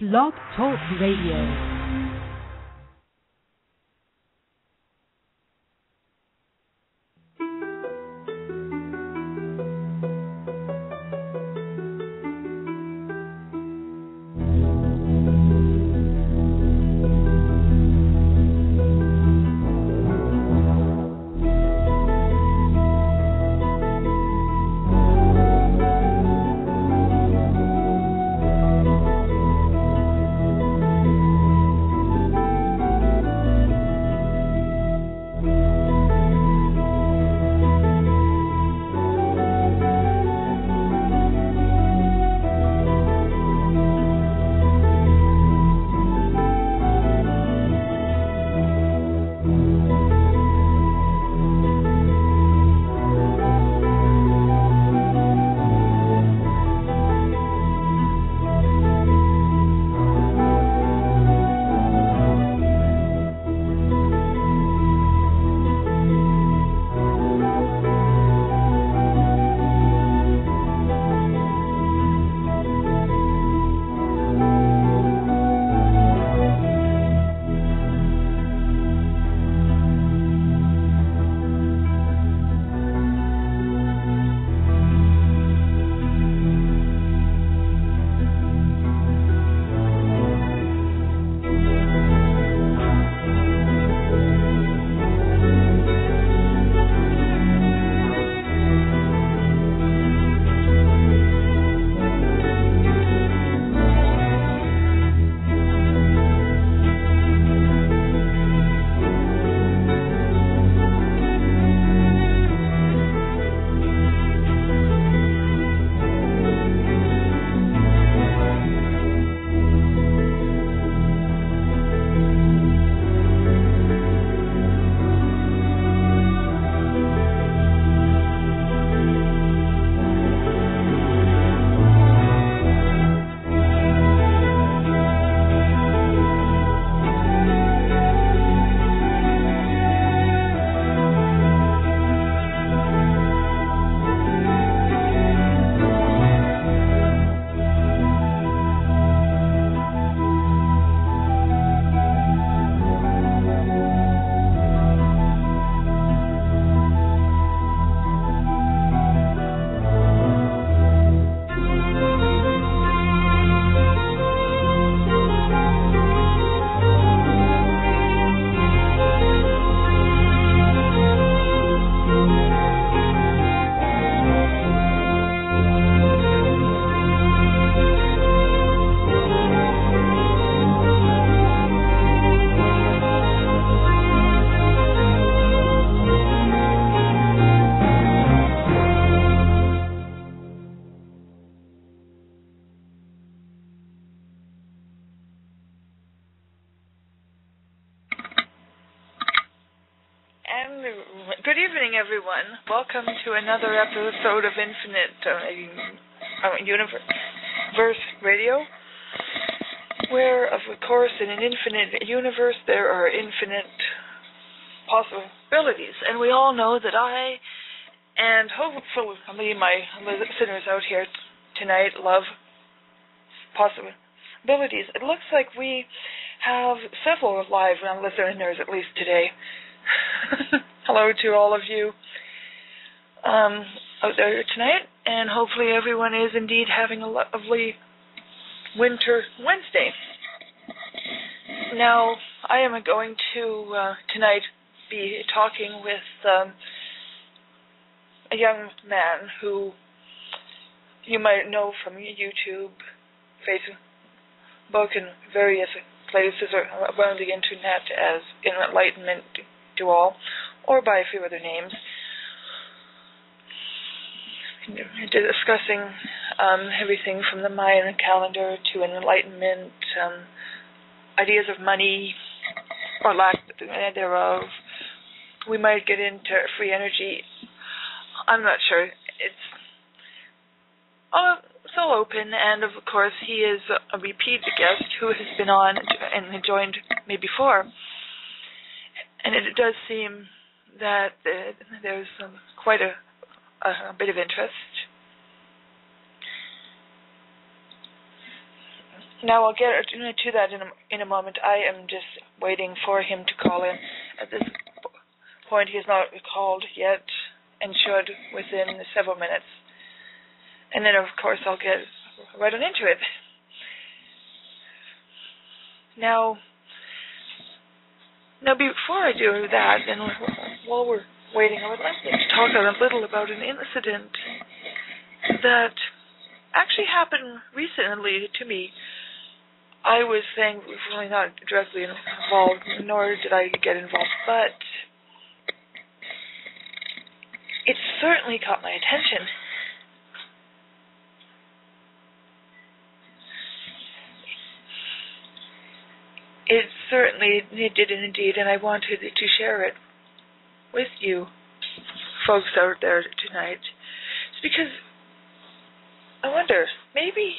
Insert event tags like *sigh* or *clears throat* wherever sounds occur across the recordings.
Blog Talk Radio. Another episode of Infinite uh, Universe Radio, where, of course, in an infinite universe there are infinite possibilities, and we all know that I and hopefully my listeners out here tonight love possibilities. It looks like we have several live listeners at least today. *laughs* Hello to all of you um, out there tonight, and hopefully everyone is indeed having a lovely winter Wednesday. Now, I am going to uh, tonight be talking with um, a young man who you might know from YouTube, Facebook, and various places around the internet as Enlightenment To All, or by a few other names discussing um, everything from the Mayan calendar to enlightenment, um, ideas of money or lack thereof. We might get into free energy. I'm not sure. It's so open, and of course he is a repeat guest who has been on and joined me before. And it does seem that there's um, quite a a, bit of interest. now I'll get to that in a, in a moment. I am just waiting for him to call in. At this point, he has not called yet, and should within several minutes. And then, of course, I'll get right on into it. Now, now before I do that, and while we're waiting, I would like to talk a little about an incident that actually happened recently to me. I was saying really not directly involved, nor did I get involved, but it certainly caught my attention. It certainly did indeed, and I wanted to share it with you folks out there tonight. It's because I wonder, maybe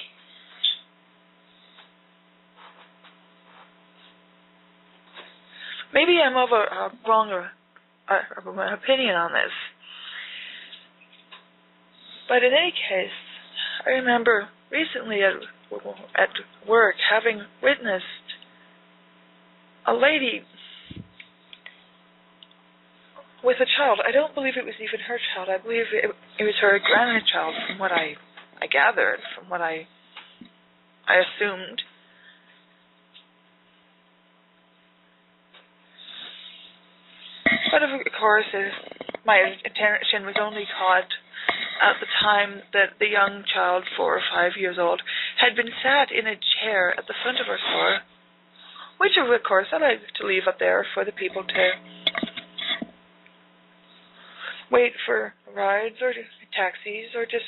maybe I'm of a, a wrong uh, opinion on this. But in any case, I remember recently at at work having witnessed a lady with a child. I don't believe it was even her child. I believe it, it was her grandchild, from what I I gathered, from what I I assumed. But of course, uh, my attention was only caught at the time that the young child, four or five years old, had been sat in a chair at the front of our store, which of course I like to leave up there for the people to wait for rides or taxis or just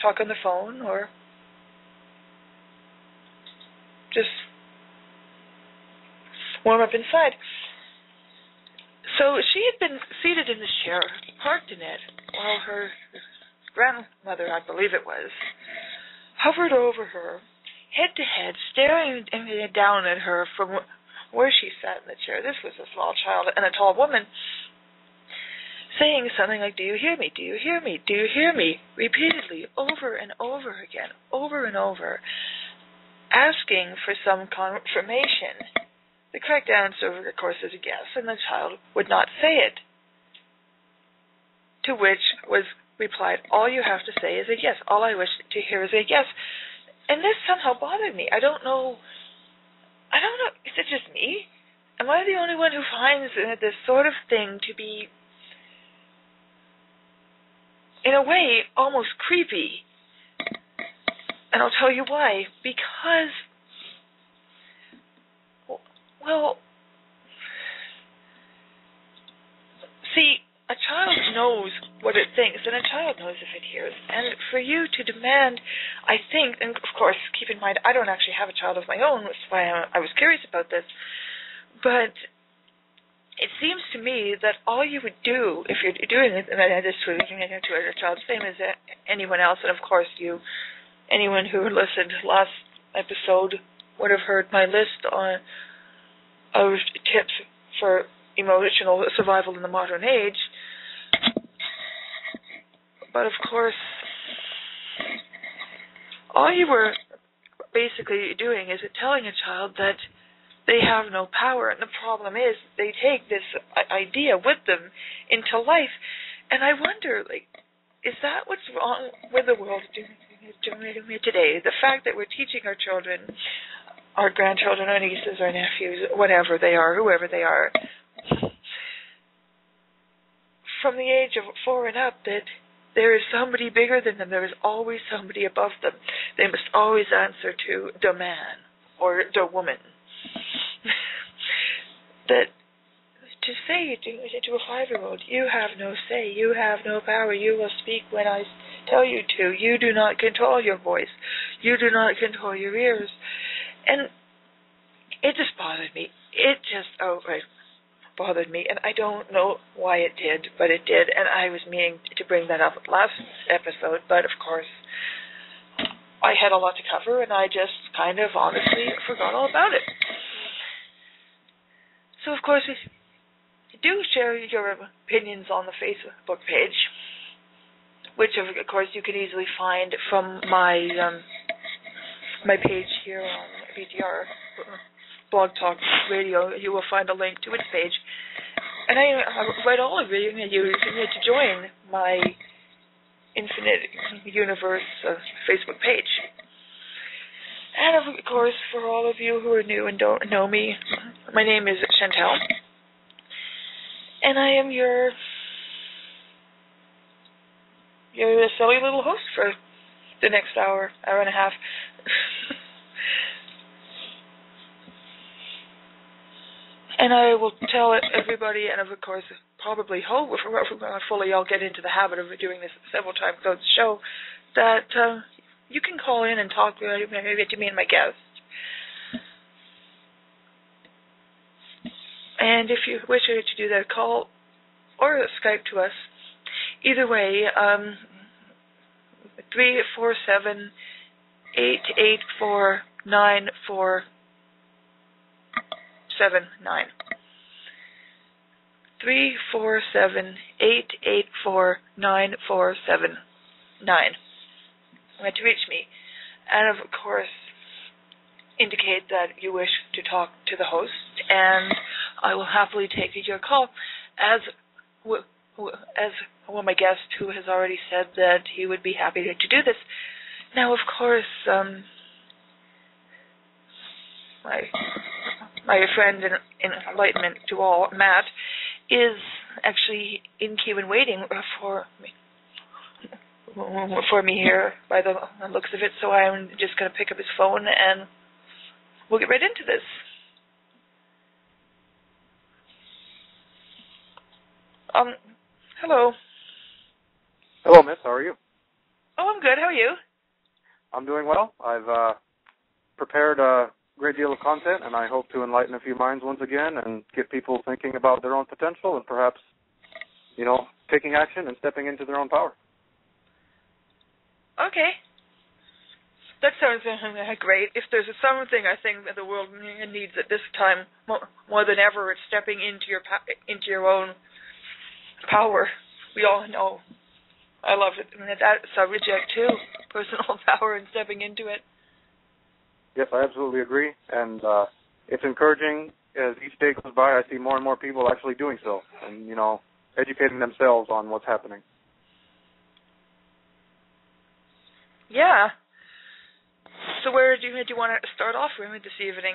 talk on the phone or just warm up inside. So she had been seated in this chair, parked in it, while her grandmother, I believe it was, hovered over her, head to head, staring down at her from where she sat in the chair. This was a small child and a tall woman, saying something like, Do you hear me? Do you hear me? Do you hear me? repeatedly, over and over again, over and over, asking for some confirmation. The correct answer, of course, is a yes, and the child would not say it. To which was replied, All you have to say is a yes. All I wish to hear is a yes. And this somehow bothered me. I don't know. I don't know. Is it just me? Am I the only one who finds this sort of thing to be, in a way, almost creepy? And I'll tell you why. Because, well, see, a child knows what it thinks, and a child knows if it hears. And for you to demand, I think, and of course, keep in mind, I don't actually have a child of my own, that's why I was curious about this. But it seems to me that all you would do if you're doing it, and I had this to a child, same as anyone else, and of course, you, anyone who listened last episode would have heard my list on of tips for emotional survival in the modern age. But of course, all you were basically doing is telling a child that they have no power. And the problem is, they take this idea with them into life. And I wonder, like, is that what's wrong with the world today? The fact that we're teaching our children, our grandchildren, our nieces, our nephews, whatever they are, whoever they are, from the age of four and up, that there is somebody bigger than them. There is always somebody above them. They must always answer to the man or the woman. *laughs* that to say to, to a five year old, you have no say, you have no power, you will speak when I tell you to. You do not control your voice, you do not control your ears. And it just bothered me. It just outright bothered me, and I don't know why it did, but it did, and I was meaning to bring that up last episode, but of course, I had a lot to cover, and I just kind of honestly forgot all about it. So, of course, do share your opinions on the Facebook page, which, of course, you can easily find from my um, my page here on BTR Blog Talk Radio, you will find a link to its page. And I, invite all of you to join my Infinite Universe uh, Facebook page. And of course, for all of you who are new and don't know me, my name is Chantel. And I am your your silly little host for the next hour, hour and a half. *laughs* and I will tell everybody, and of course, probably hope *laughs* fully I'll get into the habit of doing this several times throughout the show, that uh, you can call in and talk maybe to me and my guest. And if you wish to do that, call or Skype to us. Either way, um, three four seven eight eight four nine four seven nine. Three four seven eight eight four nine four seven nine. Want to reach me, and of course, indicate that you wish to talk to the host, and I will happily take your call. As as well, my guest who has already said that he would be happy to, do this. Now, of course, um, my my friend in, in enlightenment to all, Matt, is actually in and waiting for me for me here by the looks of it. So I'm just going to pick up his phone and we'll get right into this. Um, hello. Hello, Miss. How are you? Oh, I'm good. How are you? I'm doing well. I've uh, prepared a great deal of content, and I hope to enlighten a few minds once again and get people thinking about their own potential and perhaps, you know, taking action and stepping into their own power. Okay. That sounds *laughs* great. If there's something I think that the world needs at this time more, than ever, it's stepping into your into your own power. We all know. I love it. I mean, that subject too, *laughs* personal *laughs* power and stepping into it. Yes, I absolutely agree, and uh, it's encouraging as each day goes by. I see more and more people actually doing so, and you know, educating themselves on what's happening. Yeah. So where do you, do you want to start off with this evening?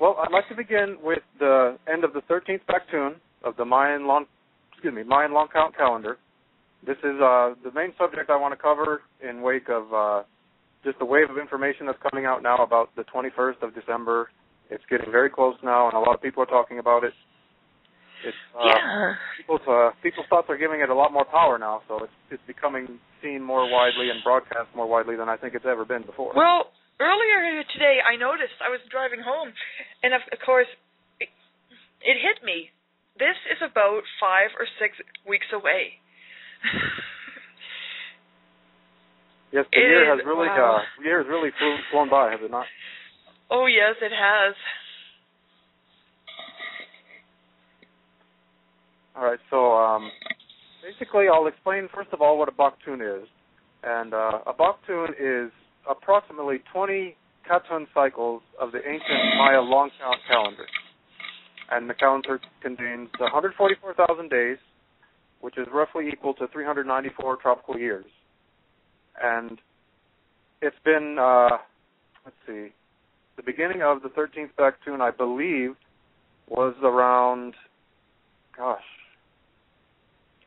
Well, I'd like to begin with the end of the 13th Baktun of the Mayan long, excuse me, Mayan long count calendar. This is uh, the main subject I want to cover in wake of uh, just the wave of information that's coming out now about the 21st of December. It's getting very close now, and a lot of people are talking about it. It's, uh, yeah. People's uh, people's thoughts are giving it a lot more power now, so it's it's becoming seen more widely and broadcast more widely than I think it's ever been before. Well, earlier today, I noticed I was driving home, and of, of course, it, it hit me. This is about five or six weeks away. *laughs* yes, the It year is, has really wow. uh, the year has really flew, flown by, has it not? Oh yes, it has. All right, so um, basically, I'll explain first of all what a Baktun is, and uh, a Baktun is approximately 20 Katun cycles of the ancient Maya long count calendar, and the calendar contains 144,000 days, which is roughly equal to 394 tropical years, and it's been uh, let's see, the beginning of the 13th Baktun, I believe, was around, gosh,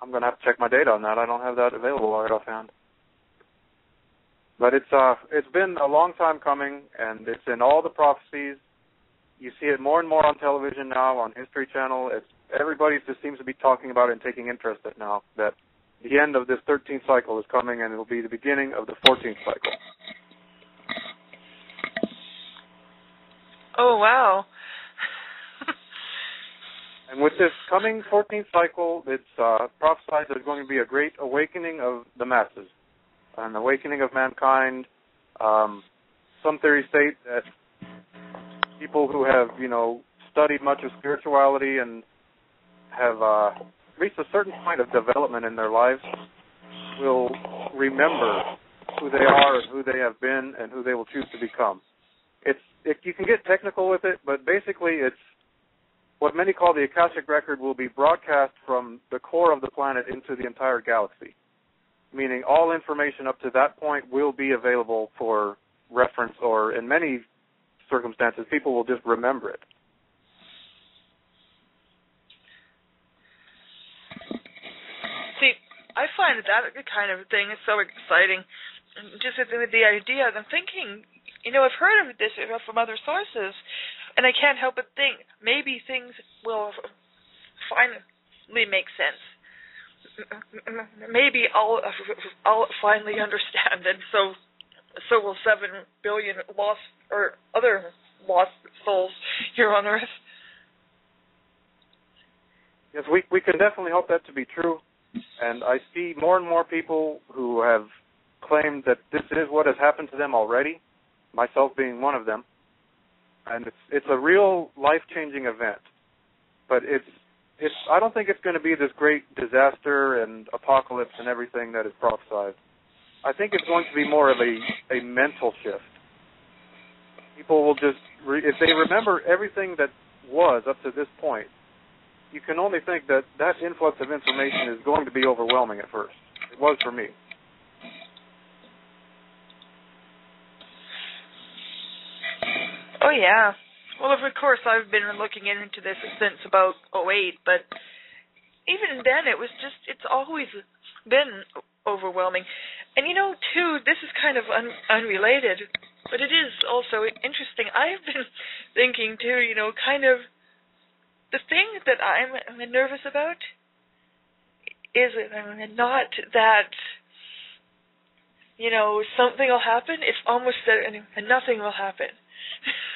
I'm going to have to check my data on that. I don't have that available right offhand. But it's uh it's been a long time coming and it's in all the prophecies. You see it more and more on television now on History Channel. It's everybody just seems to be talking about it and taking interest in it now that the end of this 13th cycle is coming and it'll be the beginning of the 14th cycle. Oh wow. And with this coming 14th cycle, it's uh, prophesied there's going to be a great awakening of the masses, an awakening of mankind. Um, some theories state that people who have, you know, studied much of spirituality and have uh, reached a certain point of development in their lives will remember who they are and who they have been and who they will choose to become. It's it, you can get technical with it, but basically it's what many call the Akashic record will be broadcast from the core of the planet into the entire galaxy. Meaning all information up to that point will be available for reference or in many circumstances people will just remember it. See, I find that kind of thing is so exciting. Just with the idea, I'm thinking, you know, I've heard of this from other sources, and I can't help but think maybe things will finally make sense. Maybe I'll *laughs* I'll finally understand, and so so will seven billion lost or other lost souls here on Earth. Yes, we we can definitely hope that to be true, and I see more and more people who have claimed that this is what has happened to them already, myself being one of them, and it's it's a real life changing event, but it's it's I don't think it's going to be this great disaster and apocalypse and everything that is prophesied. I think it's going to be more of a a mental shift. People will just re, if they remember everything that was up to this point, you can only think that that influx of information is going to be overwhelming at first. It was for me. Oh yeah. Well, of course, I've been looking into this since about '08, but even then, it was just it's always been overwhelming. And you know, too, this is kind of un- unrelated, but it is also interesting. I've been *laughs* thinking too, you know, kind of the thing that I'm nervous about is not that you know something will happen. It's almost that nothing will happen. *laughs*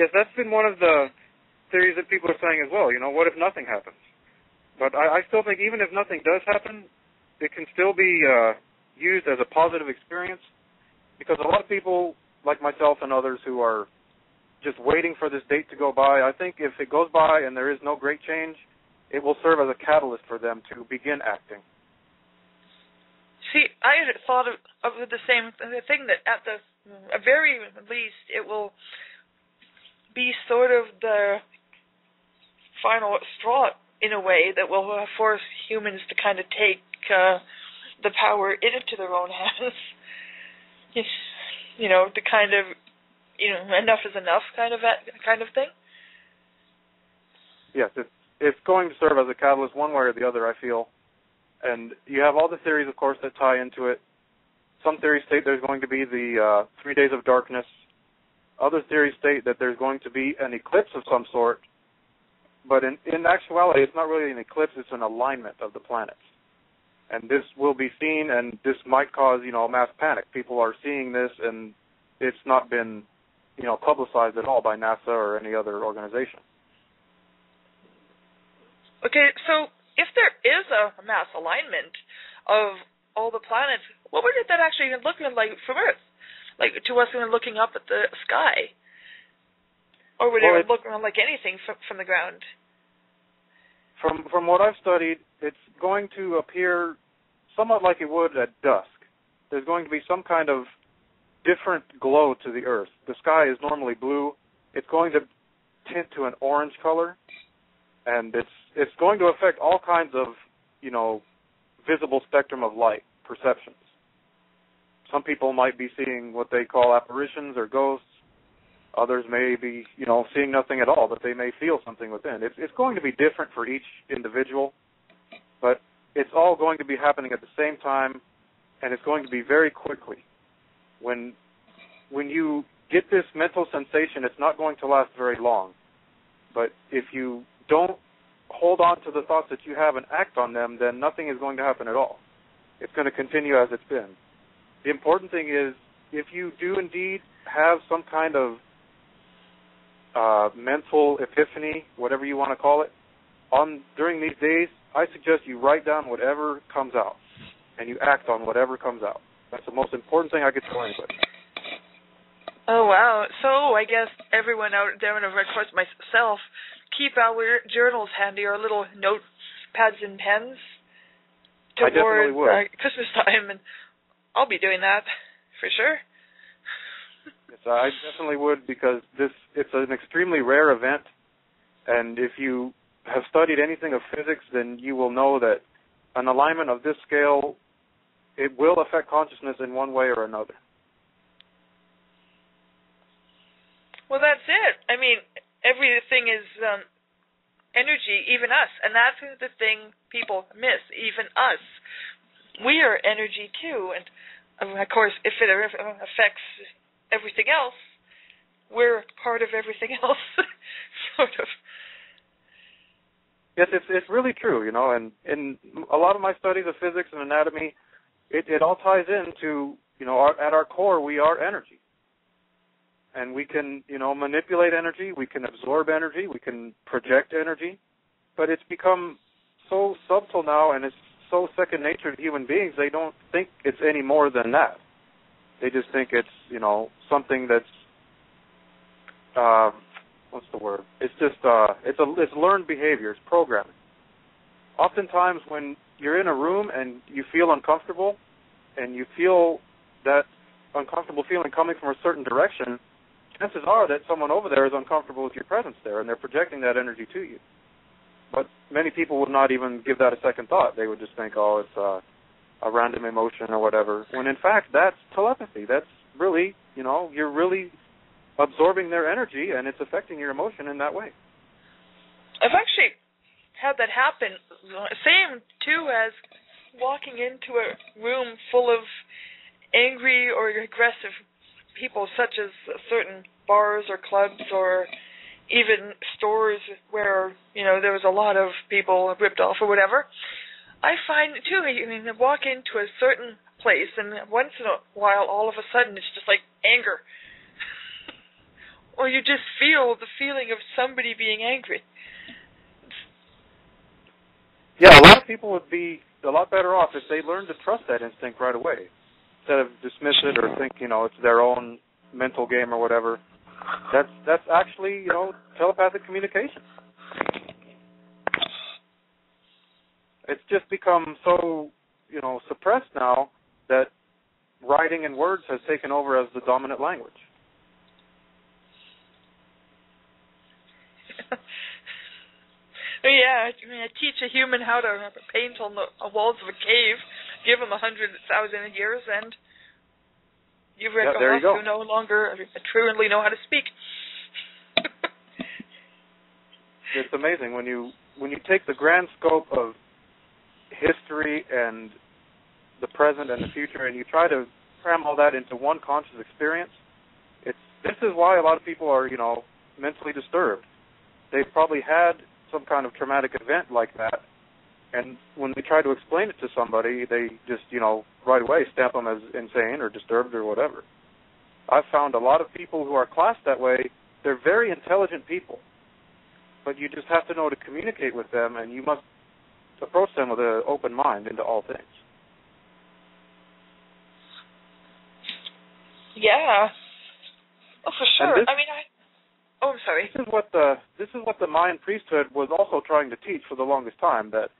yes, that's been one of the theories that people are saying as well. You know, what if nothing happens? But I, I still think even if nothing does happen, it can still be uh, used as a positive experience because a lot of people, like myself and others, who are just waiting for this date to go by. I think if it goes by and there is no great change, it will serve as a catalyst for them to begin acting. See, I had thought of, of the same thing that at the very least it will be sort of the final straw in a way that will force humans to kind of take uh, the power into their own *laughs* hands. you know, the kind of you know, enough is enough kind of kind of thing. Yes, it's it's going to serve as a catalyst one way or the other. I feel, and you have all the theories, of course, that tie into it. Some theories state there's going to be the uh, three days of darkness. Other theories state that there's going to be an eclipse of some sort. But in, in actuality, it's not really an eclipse; it's an alignment of the planets. And this will be seen, and this might cause, you know, mass panic. People are seeing this, and it's not been you know, publicized at all by NASA or any other organization. Okay, so if there is a mass alignment of all the planets, what would that actually even look like from Earth? Like to us when looking up at the sky? Or would well, it look like anything from, from the ground? From from what I've studied, it's going to appear somewhat like it would at dusk. There's going to be some kind of different glow to the earth. The sky is normally blue. It's going to tint to an orange color, and it's it's going to affect all kinds of you know visible spectrum of light perceptions. Some people might be seeing what they call apparitions or ghosts. Others may be, you know, seeing nothing at all, but they may feel something within. It's it's going to be different for each individual, but it's all going to be happening at the same time, and it's going to be very quickly when when you get this mental sensation, it's not going to last very long. But if you don't hold on to the thoughts that you have and act on them, then nothing is going to happen at all. It's going to continue as it's been. The important thing is if you do indeed have some kind of uh, mental epiphany, whatever you want to call it, on during these days, I suggest you write down whatever comes out and you act on whatever comes out. That's the most important thing I could tell anybody. Oh wow! So I guess everyone out there, and of course myself, keep our journals handy, our little notepads and pens, towards would. uh, Christmas time, and I'll be doing that for sure. Yes, I definitely would because this it's an extremely rare event, and if you have studied anything of physics, then you will know that an alignment of this scale it will affect consciousness in one way or another. Well, that's it. I mean, everything is um, energy, even us, and that's the thing people miss. Even us, we are energy too, and um, of course, if it affects everything else, we're part of everything *laughs* else, sort of. Yes, it's it's really true, you know, and in a lot of my studies of physics and anatomy, it it all ties into you know our, at our core we are energy and we can you know manipulate energy we can absorb energy we can project energy but it's become so subtle now and it's so second nature to human beings they don't think it's any more than that. They just think it's you know something that's uh what's the word? It's just uh it's a it's learned behavior. It's programming. Oftentimes when you're in a room and you feel uncomfortable and you feel that uncomfortable feeling coming from a certain direction chances are that someone over there is uncomfortable with your presence there and they're projecting that energy to you. But many people would not even give that a second thought. They would just think, oh, it's uh, a random emotion or whatever. When in fact, that's telepathy. That's really, you know, you're really absorbing their energy and it's affecting your emotion in that way. I've actually had that happen. Same too as walking into a room full of angry or aggressive people such as certain bars or clubs or even stores where you know there was a lot of people ripped off or whatever. I find too. I mean, walk into a certain place, and once in a while, all of a sudden, it's just like anger, *laughs* or you just feel the feeling of somebody being angry. Yeah, a lot of people would be a lot better off if they learned to trust that instinct right away instead of dismiss it or think you know it's their own mental game or whatever. That's that's actually you know telepathic communication. It's just become so you know suppressed now that writing and words has taken over as the dominant language. *laughs* yeah, I mean, I teach a human how to paint on the walls of a cave. Give him a hundred thousand years, and you've yeah, there you, go. you no longer truly know how to speak. *laughs* it's amazing when you when you take the grand scope of history and the present and the future, and you try to cram all that into one conscious experience. It's this is why a lot of people are you know mentally disturbed. They've probably had some kind of traumatic event like that, and when we try to explain it to somebody, they just you know right away stamp them as insane or disturbed or whatever. I've found a lot of people who are classed that way. They're very intelligent people, but you just have to know to communicate with them, and you must approach them with an open mind into all things. Yeah. Oh, for sure. This, I mean, I Oh, I'm sorry. This is what the this is what the Mayan priesthood was also trying to teach for the longest time that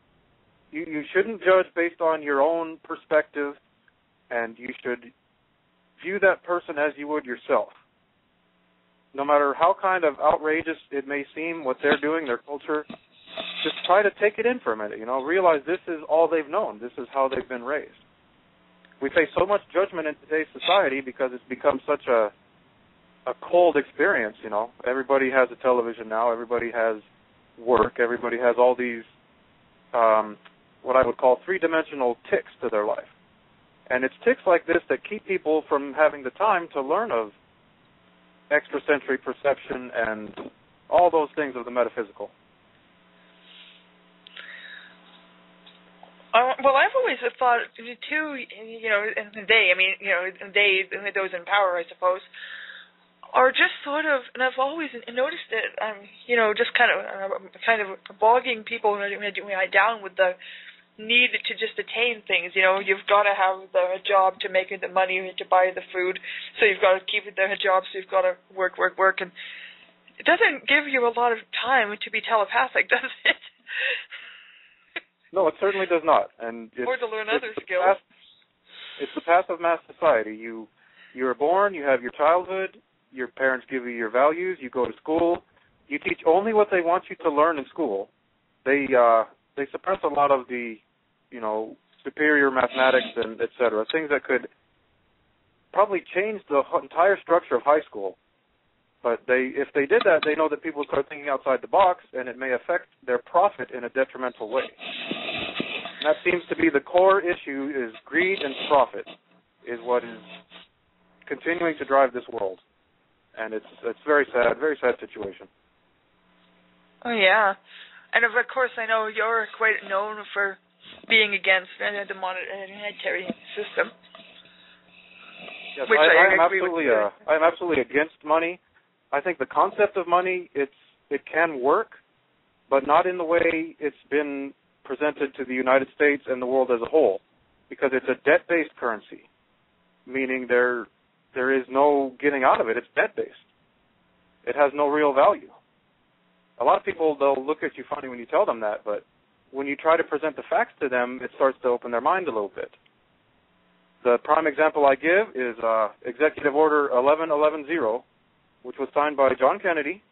you you shouldn't judge based on your own perspective, and you should view that person as you would yourself. No matter how kind of outrageous it may seem what they're doing, their culture, just try to take it in for a minute. You know, realize this is all they've known. This is how they've been raised. We face so much judgment in today's society because it's become such a a cold experience. You know, everybody has a television now. Everybody has work. Everybody has all these um, what I would call three-dimensional ticks to their life, and it's ticks like this that keep people from having the time to learn of extrasensory perception and all those things of the metaphysical. Uh, well, I've always thought too. You know, they, I mean, you know, they, those in power, I suppose, are just sort of, and I've always noticed it. Um, you know, just kind of, uh, kind of bogging people down with the need to just attain things. You know, you've got to have the job to make the money to buy the food, so you've got to keep it their job. So you've got to work, work, work, and it doesn't give you a lot of time to be telepathic, *laughs* does it? No, it certainly does not. And it's, or to learn other skills. Path, it's the path of mass society. You you are born, you have your childhood, your parents give you your values, you go to school, you teach only what they want you to learn in school. They uh they suppress a lot of the, you know, superior mathematics and et cetera, things that could probably change the entire structure of high school. But they, if they did that, they know that people start thinking outside the box, and it may affect their profit in a detrimental way. And that seems to be the core issue: is greed and profit, is what is continuing to drive this world, and it's it's very sad, very sad situation. Oh yeah, and of course I know you're quite known for being against the monetary system. Yes, Which I, I I am absolutely uh, I am absolutely against money. I think the concept of money it's it can work, but not in the way it's been presented to the United States and the world as a whole, because it's a debt-based currency, meaning there there is no getting out of it. It's debt-based. It has no real value. A lot of people they'll look at you funny when you tell them that, but when you try to present the facts to them, it starts to open their mind a little bit. The prime example I give is uh, Executive Order 11110, which was signed by John Kennedy,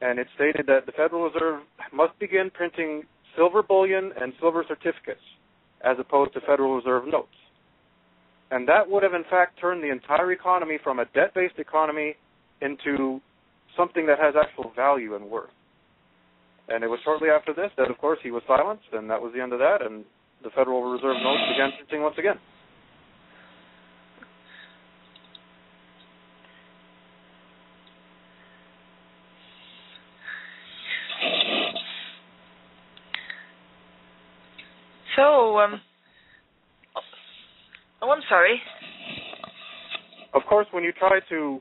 and it stated that the Federal Reserve must begin printing silver bullion and silver certificates as opposed to Federal Reserve notes. And that would have, in fact, turned the entire economy from a debt based economy into something that has actual value and worth. And it was shortly after this that, of course, he was silenced, and that was the end of that, and the Federal Reserve notes began printing once again. So, um, oh, I'm sorry. Of course, when you try to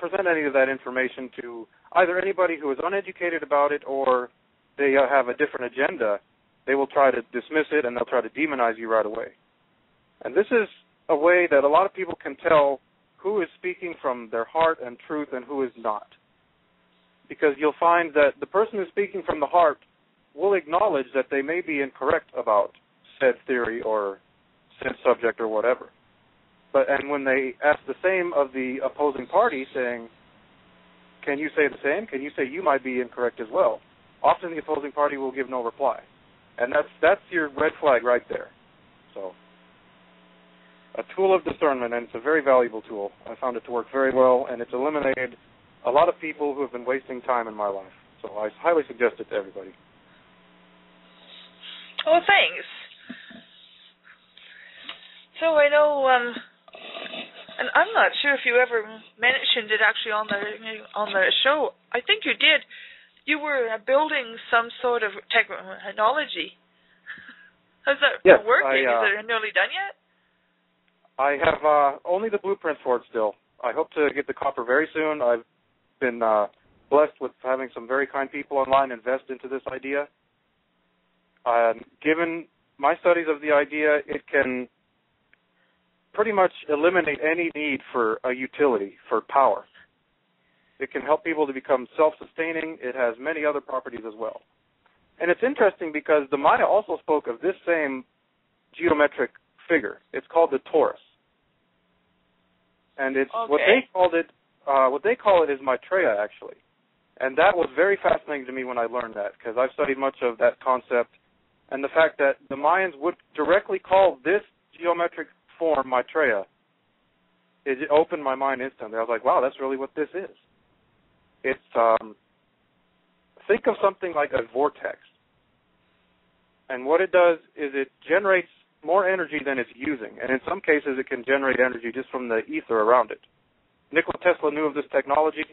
present any of that information to either anybody who is uneducated about it or they uh, have a different agenda, they will try to dismiss it and they'll try to demonize you right away. And this is a way that a lot of people can tell who is speaking from their heart and truth and who is not. Because you'll find that the person who's speaking from the heart will acknowledge that they may be incorrect about said theory or said subject or whatever. But and when they ask the same of the opposing party, saying, "Can you say the same? Can you say you might be incorrect as well?" Often the opposing party will give no reply, and that's that's your red flag right there. So, a tool of discernment, and it's a very valuable tool. I found it to work very well, and it's eliminated a lot of people who have been wasting time in my life. So I highly suggest it to everybody. Oh, thanks. So I know, um, and I'm not sure if you ever mentioned it actually on the on the show. I think you did. You were building some sort of technology. *laughs* How's that Yes, working? I, uh, Is it nearly done yet? I have uh, only the blueprints for it still. I hope to get the copper very soon. I've been uh, blessed with having some very kind people online invest into this idea. Um, given my studies of the idea, it can pretty much eliminate any need for a utility for power. It can help people to become self-sustaining. It has many other properties as well. And it's interesting because the Maya also spoke of this same geometric figure. It's called the torus. And it's what they called it uh, what they call it is Maitreya actually. And that was very fascinating to me when I learned that because I've studied much of that concept and the fact that the Mayans would directly call this geometric form Maitreya it opened my mind instantly. I was like, wow, that's really what this is. It's um think of something like a vortex. And what it does is it generates more energy than it's using. And in some cases it can generate energy just from the ether around it. Nikola Tesla knew of this technology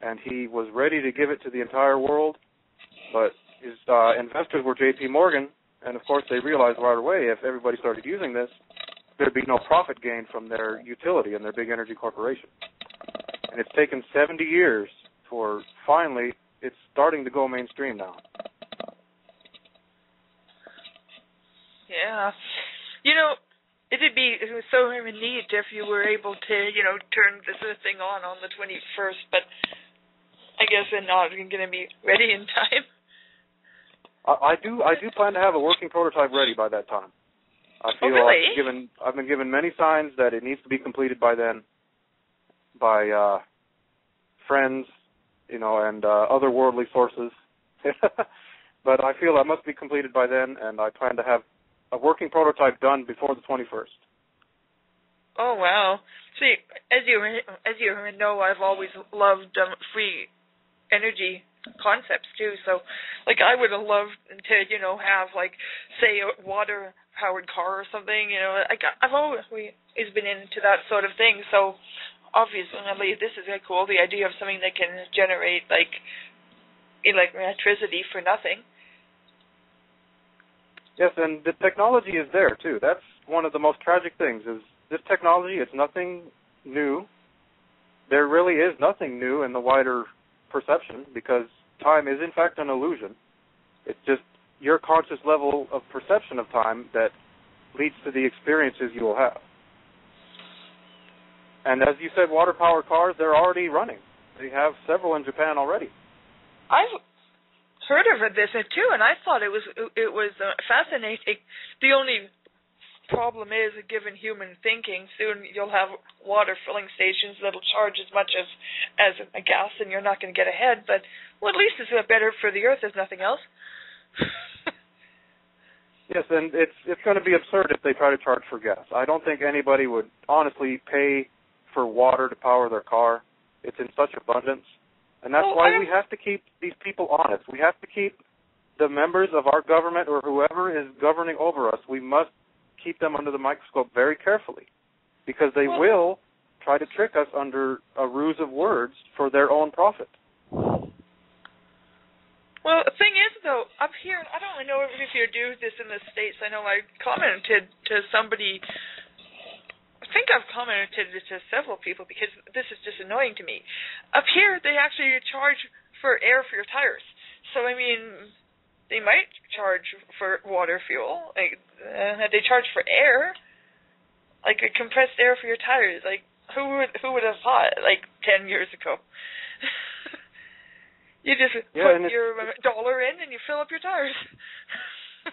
and he was ready to give it to the entire world, but his uh, investors were J.P. Morgan, and of course they realized right away if everybody started using this, there'd be no profit gain from their utility and their big energy corporation. And it's taken 70 years for finally it's starting to go mainstream now. Yeah. You know, it'd be so neat if you were able to, you know, turn this thing on on the 21st, but I guess they're not going to be ready in time. I, I do I do plan to have a working prototype ready by that time. I feel oh, really? I've been given I've been given many signs that it needs to be completed by then by uh friends, you know, and uh otherworldly sources. *laughs* but I feel that must be completed by then and I plan to have a working prototype done before the 21st. Oh wow! See, as you as you know, I've always loved um, free energy concepts too. So, like, I would have loved to, you know, have like, say, a water powered car or something. You know, like I've always been into that sort of thing. So, obviously, this is really cool. The idea of something that can generate like, electricity for nothing. Yes, and the technology is there too. That's one of the most tragic things is this technology is nothing new. There really is nothing new in the wider perception because time is in fact an illusion. It's just your conscious level of perception of time that leads to the experiences you will have. And as you said, water powered cars, they're already running. They have several in Japan already. I've heard of this too, and I thought it was it was uh, fascinating. The only problem is, given human thinking, soon you'll have water filling stations that'll charge as much as as a gas, and you're not going to get ahead. But well, at least it's better for the earth, if nothing else. *laughs* yes, and it's it's going to be absurd if they try to charge for gas. I don't think anybody would honestly pay for water to power their car. It's in such abundance, and that's well, why we have to keep these people honest. We have to keep the members of our government or whoever is governing over us. We must keep them under the microscope very carefully because they well, will try to trick us under a ruse of words for their own profit. Well, the thing is, though, up here, I don't know if you do this in the States. I know I commented to somebody, think I've commented to several people because this is just annoying to me. Up here, they actually charge for air for your tires. So, I mean, they might charge for water fuel. Like uh, they charge for air, like a compressed air for your tires. Like who would who would have thought like ten years ago? *laughs* you just yeah, put your dollar in and you fill up your tires. *laughs*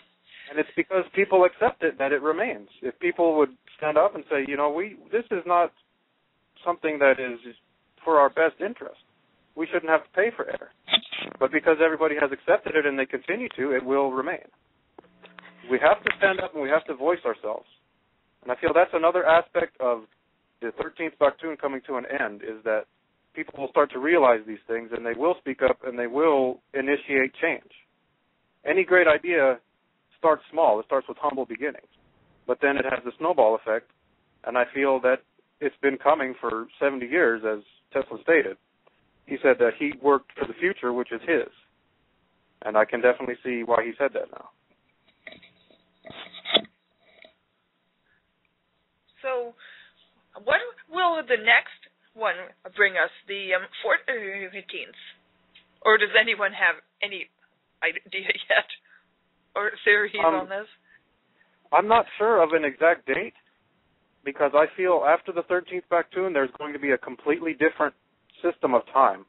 and it's because people accept it that it remains. If people would stand up and say, you know, we this is not something that is for our best interest we shouldn't have to pay for air. But because everybody has accepted it and they continue to, it will remain. We have to stand up and we have to voice ourselves. And I feel that's another aspect of the 13th Baktun coming to an end is that people will start to realize these things and they will speak up and they will initiate change. Any great idea starts small. It starts with humble beginnings. But then it has a snowball effect. And I feel that it's been coming for 70 years, as Tesla stated he said that he worked for the future, which is his, and I can definitely see why he said that now. So, what will the next one bring us? The um, 14th, or does anyone have any idea *laughs* yet, or theories um, on this? I'm not sure of an exact date because I feel after the 13th Baktun, there's going to be a completely different system of time.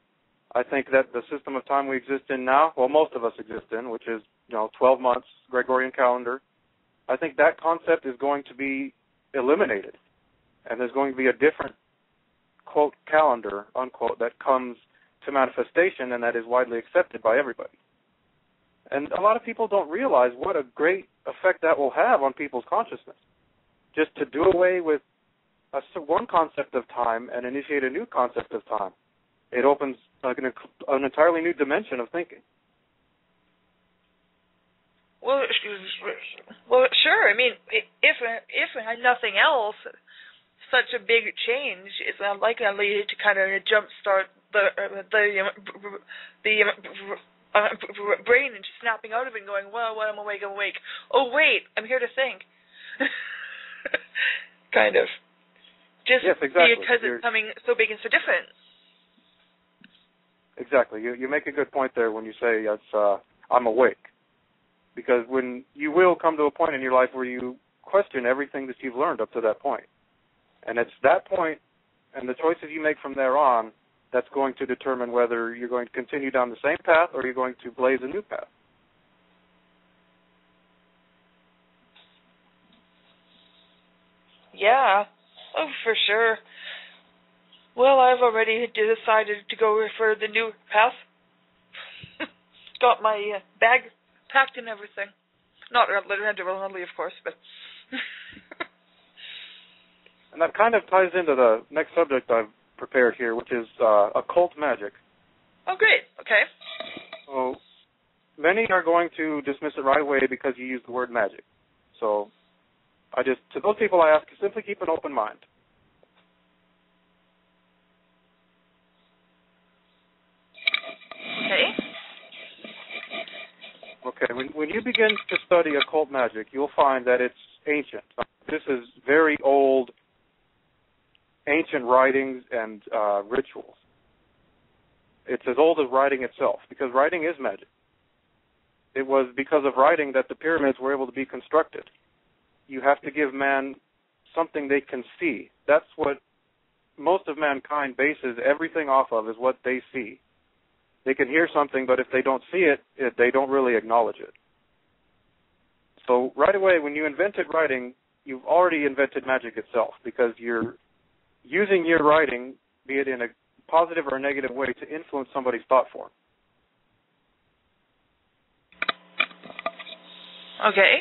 I think that the system of time we exist in now, well, most of us exist in, which is you know 12 months Gregorian calendar. I think that concept is going to be eliminated, and there's going to be a different quote calendar unquote that comes to manifestation and that is widely accepted by everybody. And a lot of people don't realize what a great effect that will have on people's consciousness. Just to do away with a, one concept of time and initiate a new concept of time. It opens like an, an entirely new dimension of thinking. Well, well, sure. I mean, if if nothing else, such a big change is likely to kind of jumpstart the uh, the uh, the uh, uh, brain and just snapping out of it and going, well, well, I'm awake, I'm awake. Oh wait, I'm here to think. *laughs* kind of. Just yes, exactly. because You're, it's coming so big and so different. Exactly. You you make a good point there when you say it's uh, I'm awake, because when you will come to a point in your life where you question everything that you've learned up to that point, and it's that point and the choices you make from there on that's going to determine whether you're going to continue down the same path or you're going to blaze a new path. Yeah, oh, for sure. Well, I've already decided to go for the new path. *laughs* Got my uh, bag packed and everything. Not literally, of course, but. *laughs* and that kind of ties into the next subject I've prepared here, which is uh, occult magic. Oh, great. Okay. So many are going to dismiss it right away because you use the word magic. So I just to those people I ask simply keep an open mind. Okay, when, when you begin to study occult magic, you'll find that it's ancient. This is very old, ancient writings and uh, rituals. It's as old as writing itself, because writing is magic. It was because of writing that the pyramids were able to be constructed. You have to give man something they can see. That's what most of mankind bases everything off of, is what they see they can hear something, but if they don't see it, it, they don't really acknowledge it. So right away, when you invented writing, you've already invented magic itself because you're using your writing, be it in a positive or a negative way, to influence somebody's thought form. Okay.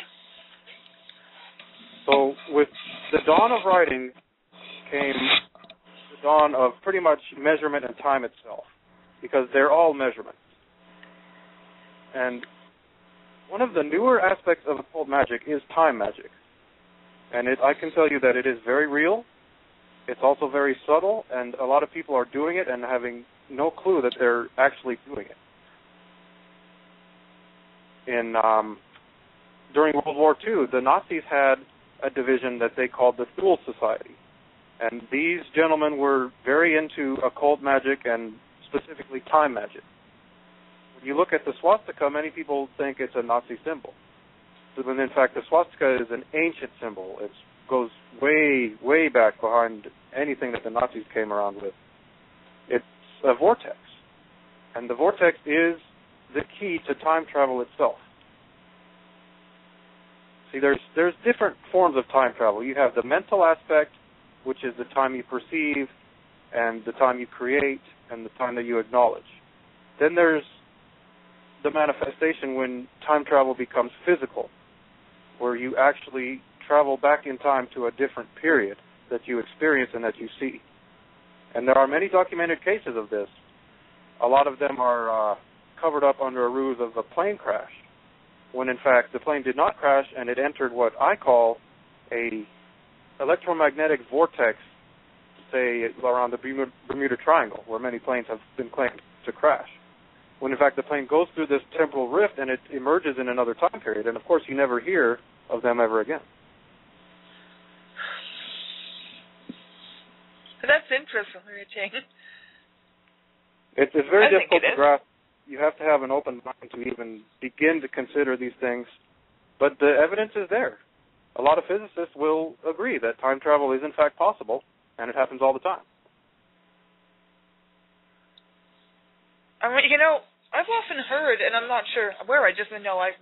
So with the dawn of writing came the dawn of pretty much measurement and time itself because they're all measurements. And one of the newer aspects of occult magic is time magic. And it, I can tell you that it is very real. It's also very subtle, and a lot of people are doing it and having no clue that they're actually doing it. In um, during World War II, the Nazis had a division that they called the Thule Society, and these gentlemen were very into occult magic and specifically time magic. When you look at the swastika, many people think it's a Nazi symbol. When in fact the swastika is an ancient symbol. It goes way, way back behind anything that the Nazis came around with. It's a vortex. And the vortex is the key to time travel itself. See, there's there's different forms of time travel. You have the mental aspect, which is the time you perceive and the time you create and the time that you acknowledge. Then there's the manifestation when time travel becomes physical, where you actually travel back in time to a different period that you experience and that you see. And there are many documented cases of this. A lot of them are uh, covered up under a ruse of a plane crash, when in fact the plane did not crash and it entered what I call a electromagnetic vortex say, around the Bermuda Triangle, where many planes have been claimed to crash. When in fact the plane goes through this temporal rift and it emerges in another time period, and of course you never hear of them ever again. That's interesting. It's, it's very I difficult it to grasp. You have to have an open mind to even begin to consider these things, but the evidence is there. A lot of physicists will agree that time travel is in fact possible, and it happens all the time. I mean, you know, I've often heard, and I'm not sure where. I just know I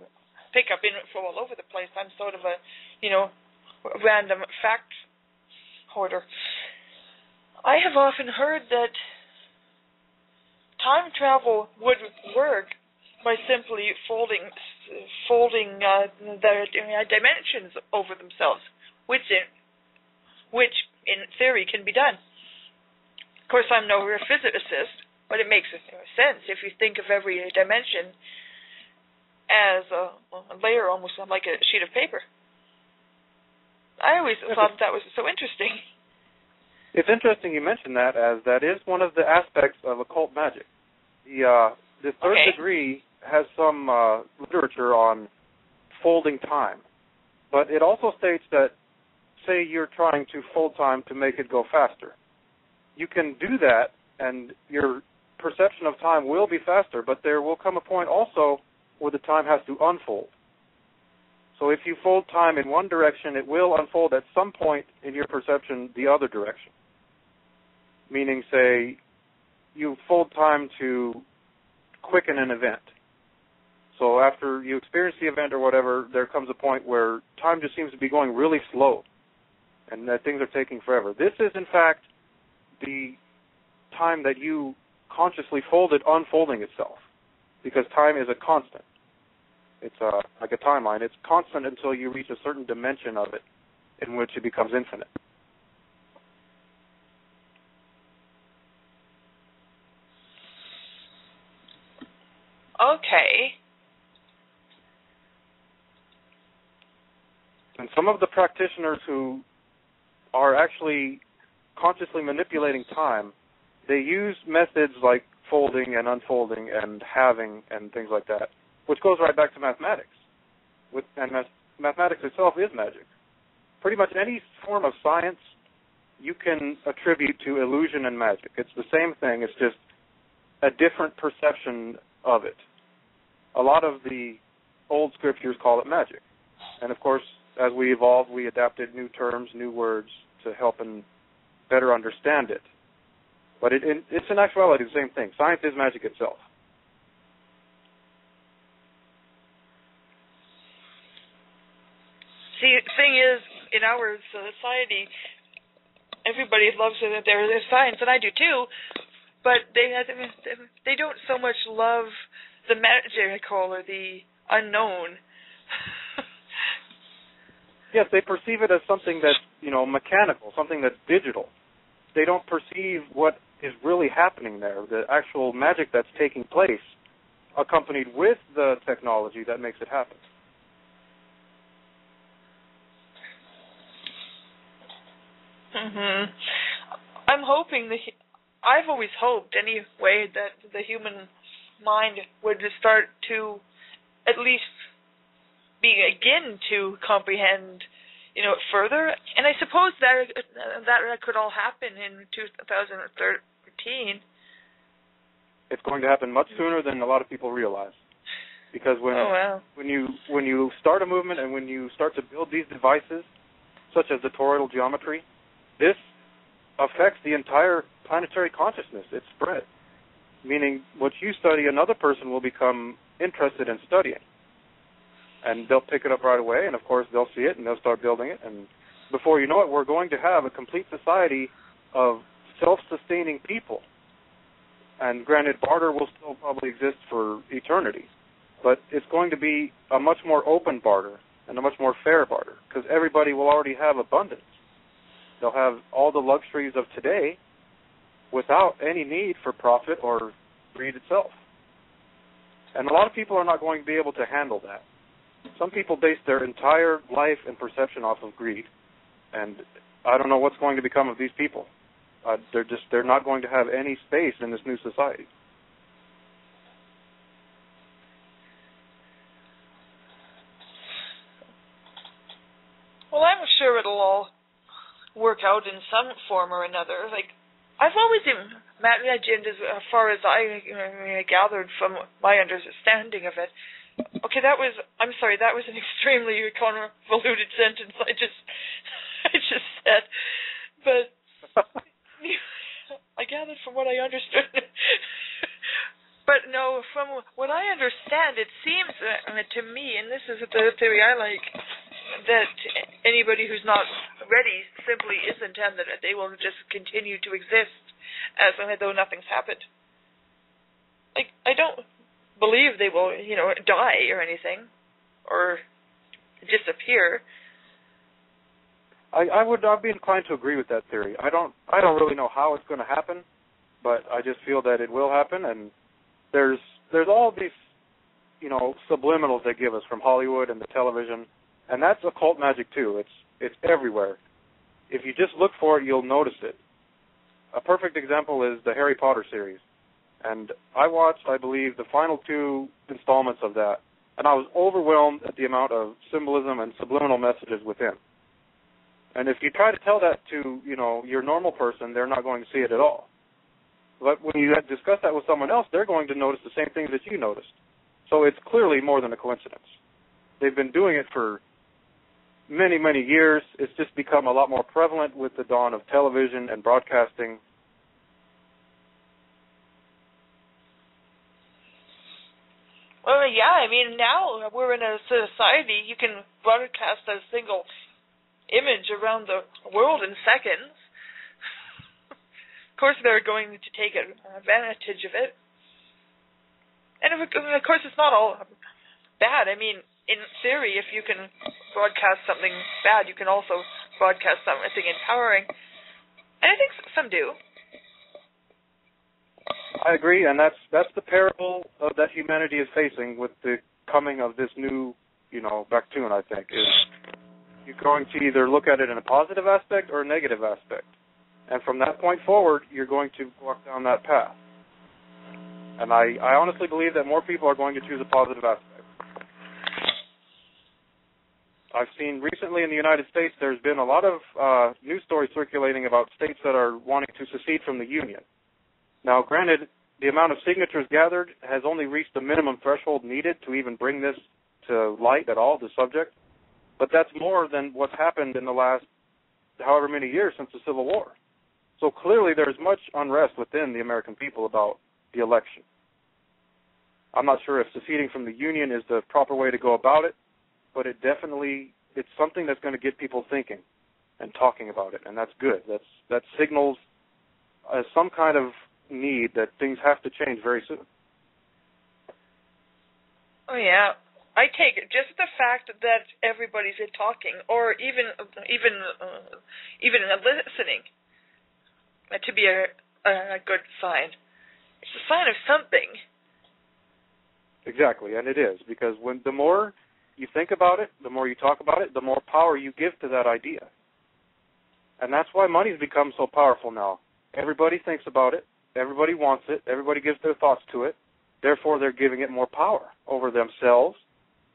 pick up info all over the place. I'm sort of a, you know, random fact hoarder. I have often heard that time travel would work by simply folding folding uh, the dimensions over themselves, which in, which in theory can be done. Of course, I'm no physicist, but it makes sense if you think of every dimension as a, a layer, almost like a sheet of paper. I always thought that was so interesting. It's interesting you mentioned that, as that is one of the aspects of occult magic. The uh, the third okay. degree has some uh, literature on folding time, but it also states that say you're trying to fold time to make it go faster. You can do that, and your perception of time will be faster, but there will come a point also where the time has to unfold. So if you fold time in one direction, it will unfold at some point in your perception the other direction. Meaning, say, you fold time to quicken an event. So after you experience the event or whatever, there comes a point where time just seems to be going really slow and that things are taking forever. This is, in fact, the time that you consciously fold it unfolding itself, because time is a constant. It's a, like a timeline. It's constant until you reach a certain dimension of it, in which it becomes infinite. Okay. And some of the practitioners who are actually consciously manipulating time, they use methods like folding and unfolding and halving and things like that, which goes right back to mathematics. With and mathematics itself is magic. Pretty much any form of science you can attribute to illusion and magic. It's the same thing. It's just a different perception of it. A lot of the old scriptures call it magic, and of course, as we evolved, we adapted new terms, new words to help and better understand it. But it, it, it's in actuality the same thing. Science is magic itself. See, the thing is, in our society, everybody loves that there is science, and I do too. But they they don't so much love the magical or the unknown. *laughs* yes, they perceive it as something that's you know mechanical, something that's digital. They don't perceive what is really happening there, the actual magic that's taking place, accompanied with the technology that makes it happen. Mhm. I'm hoping that I've always hoped anyway that the human mind would start to at least begin to comprehend you know further. And i suppose that that could all happen in 2013 it's going to happen much sooner than a lot of people realize. Because when oh, wow. when you when you start a movement and when you start to build these devices such as the toroidal geometry this affects the entire planetary consciousness it's spread meaning what you study, another person will become interested in studying. And they'll pick it up right away, and of course they'll see it and they'll start building it. And before you know it, we're going to have a complete society of self-sustaining people. And granted, barter will still probably exist for eternity, but it's going to be a much more open barter and a much more fair barter because everybody will already have abundance. They'll have all the luxuries of today without any need for profit or greed itself. And a lot of people are not going to be able to handle that. Some people base their entire life and perception off of greed, and I don't know what's going to become of these people. Uh, they're just they're not going to have any space in this new society. Well, I'm sure it'll all work out in some form or another. Like I've always imagined, as far as I gathered from my understanding of it. Okay, that was. I'm sorry. That was an *laughs* extremely convoluted sentence. I just, *laughs* I just said, but *laughs* I gathered from what I understood. but no, from what I understand, it seems uh, to me, and this is the theory I like, that anybody who's not ready simply isn't, and that they will just continue to exist as though nothing's happened. Like I don't believe they will, you know, die or anything, or disappear. I, I would I'd be inclined to agree with that theory. I don't I don't really know how it's going to happen, but I just feel that it will happen. And there's there's all these you know subliminals they give us from Hollywood and the television and that's occult magic too. It's it's everywhere. If you just look for it, you'll notice it. A perfect example is the Harry Potter series, and I watched, I believe, the final two installments of that, and I was overwhelmed at the amount of symbolism and subliminal messages within. And if you try to tell that to you know your normal person, they're not going to see it at all. But when you discuss that with someone else, they're going to notice the same things that you noticed. So it's clearly more than a coincidence. They've been doing it for many, many years. It's just become a lot more prevalent with the dawn of television and broadcasting. Well, yeah, I mean, now we're in a society you can broadcast a single image around the world in seconds. *laughs* of course, they're going to take advantage of it. And of course, it's not all bad. I mean, in theory, if you can broadcast something bad, you can also broadcast something empowering. And I think some do. I agree, and that's that's the parable uh, that humanity is facing with the coming of this new, you know, Baktun. I think is you're going to either look at it in a positive aspect or a negative aspect, and from that point forward, you're going to walk down that path. And I, I honestly believe that more people are going to choose a positive aspect. I've seen recently in the United States there's been a lot of uh, news stories circulating about states that are wanting to secede from the Union. Now, granted, the amount of signatures gathered has only reached the minimum threshold needed to even bring this to light at all, the subject. But that's more than what's happened in the last however many years since the Civil War. So clearly there's much unrest within the American people about the election. I'm not sure if seceding from the Union is the proper way to go about it, but it definitely it's something that's going to get people thinking and talking about it, and that's good. That's that signals uh, some kind of need that things have to change very soon. Oh yeah, I take it just the fact that everybody's talking, or even even uh, even listening, uh, to be a, a good sign. It's a sign of something. Exactly, and it is because when the more you think about it, the more you talk about it, the more power you give to that idea. And that's why money's become so powerful now. Everybody thinks about it, everybody wants it, everybody gives their thoughts to it. Therefore, they're giving it more power over themselves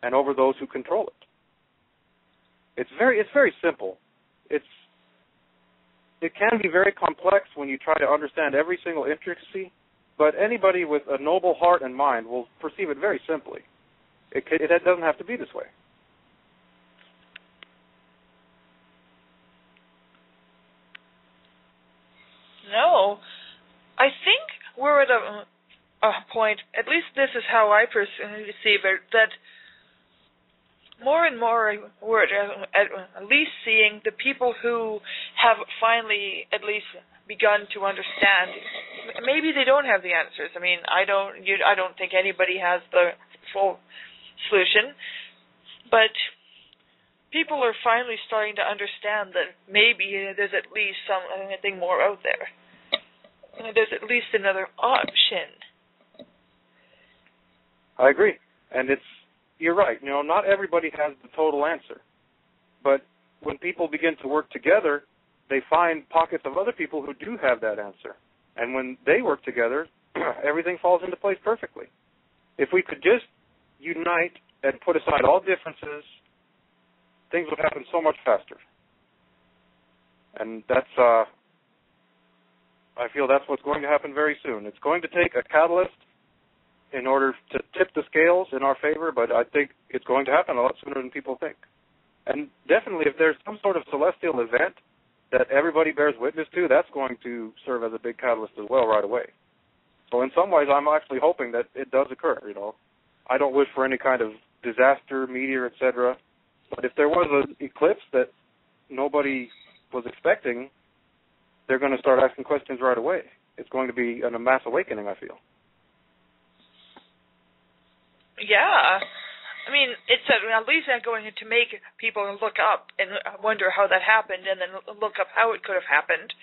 and over those who control it. It's very it's very simple. It's it can be very complex when you try to understand every single intricacy, but anybody with a noble heart and mind will perceive it very simply. It, it doesn't have to be this way. No, I think we're at a, a point. At least this is how I perceive it. That more and more we're at, uh, at least seeing the people who have finally at least begun to understand. Maybe they don't have the answers. I mean, I don't. You, I don't think anybody has the full solution. But people are finally starting to understand that maybe there's at least something more out there. There's at least another option. I agree. And it's you're right. You know, not everybody has the total answer. But when people begin to work together, they find pockets of other people who do have that answer. And when they work together, *clears throat* everything falls into place perfectly. If we could just unite and put aside all differences, things would happen so much faster. And that's uh I feel that's what's going to happen very soon. It's going to take a catalyst in order to tip the scales in our favor, but I think it's going to happen a lot sooner than people think. And definitely if there's some sort of celestial event that everybody bears witness to, that's going to serve as a big catalyst as well right away. So in some ways I'm actually hoping that it does occur, you know. I don't wish for any kind of disaster, meteor, etc. But if there was an eclipse that nobody was expecting, they're going to start asking questions right away. It's going to be a mass awakening, I feel. Yeah. I mean, it's at least going to make people look up and wonder how that happened, and then look up how it could have happened,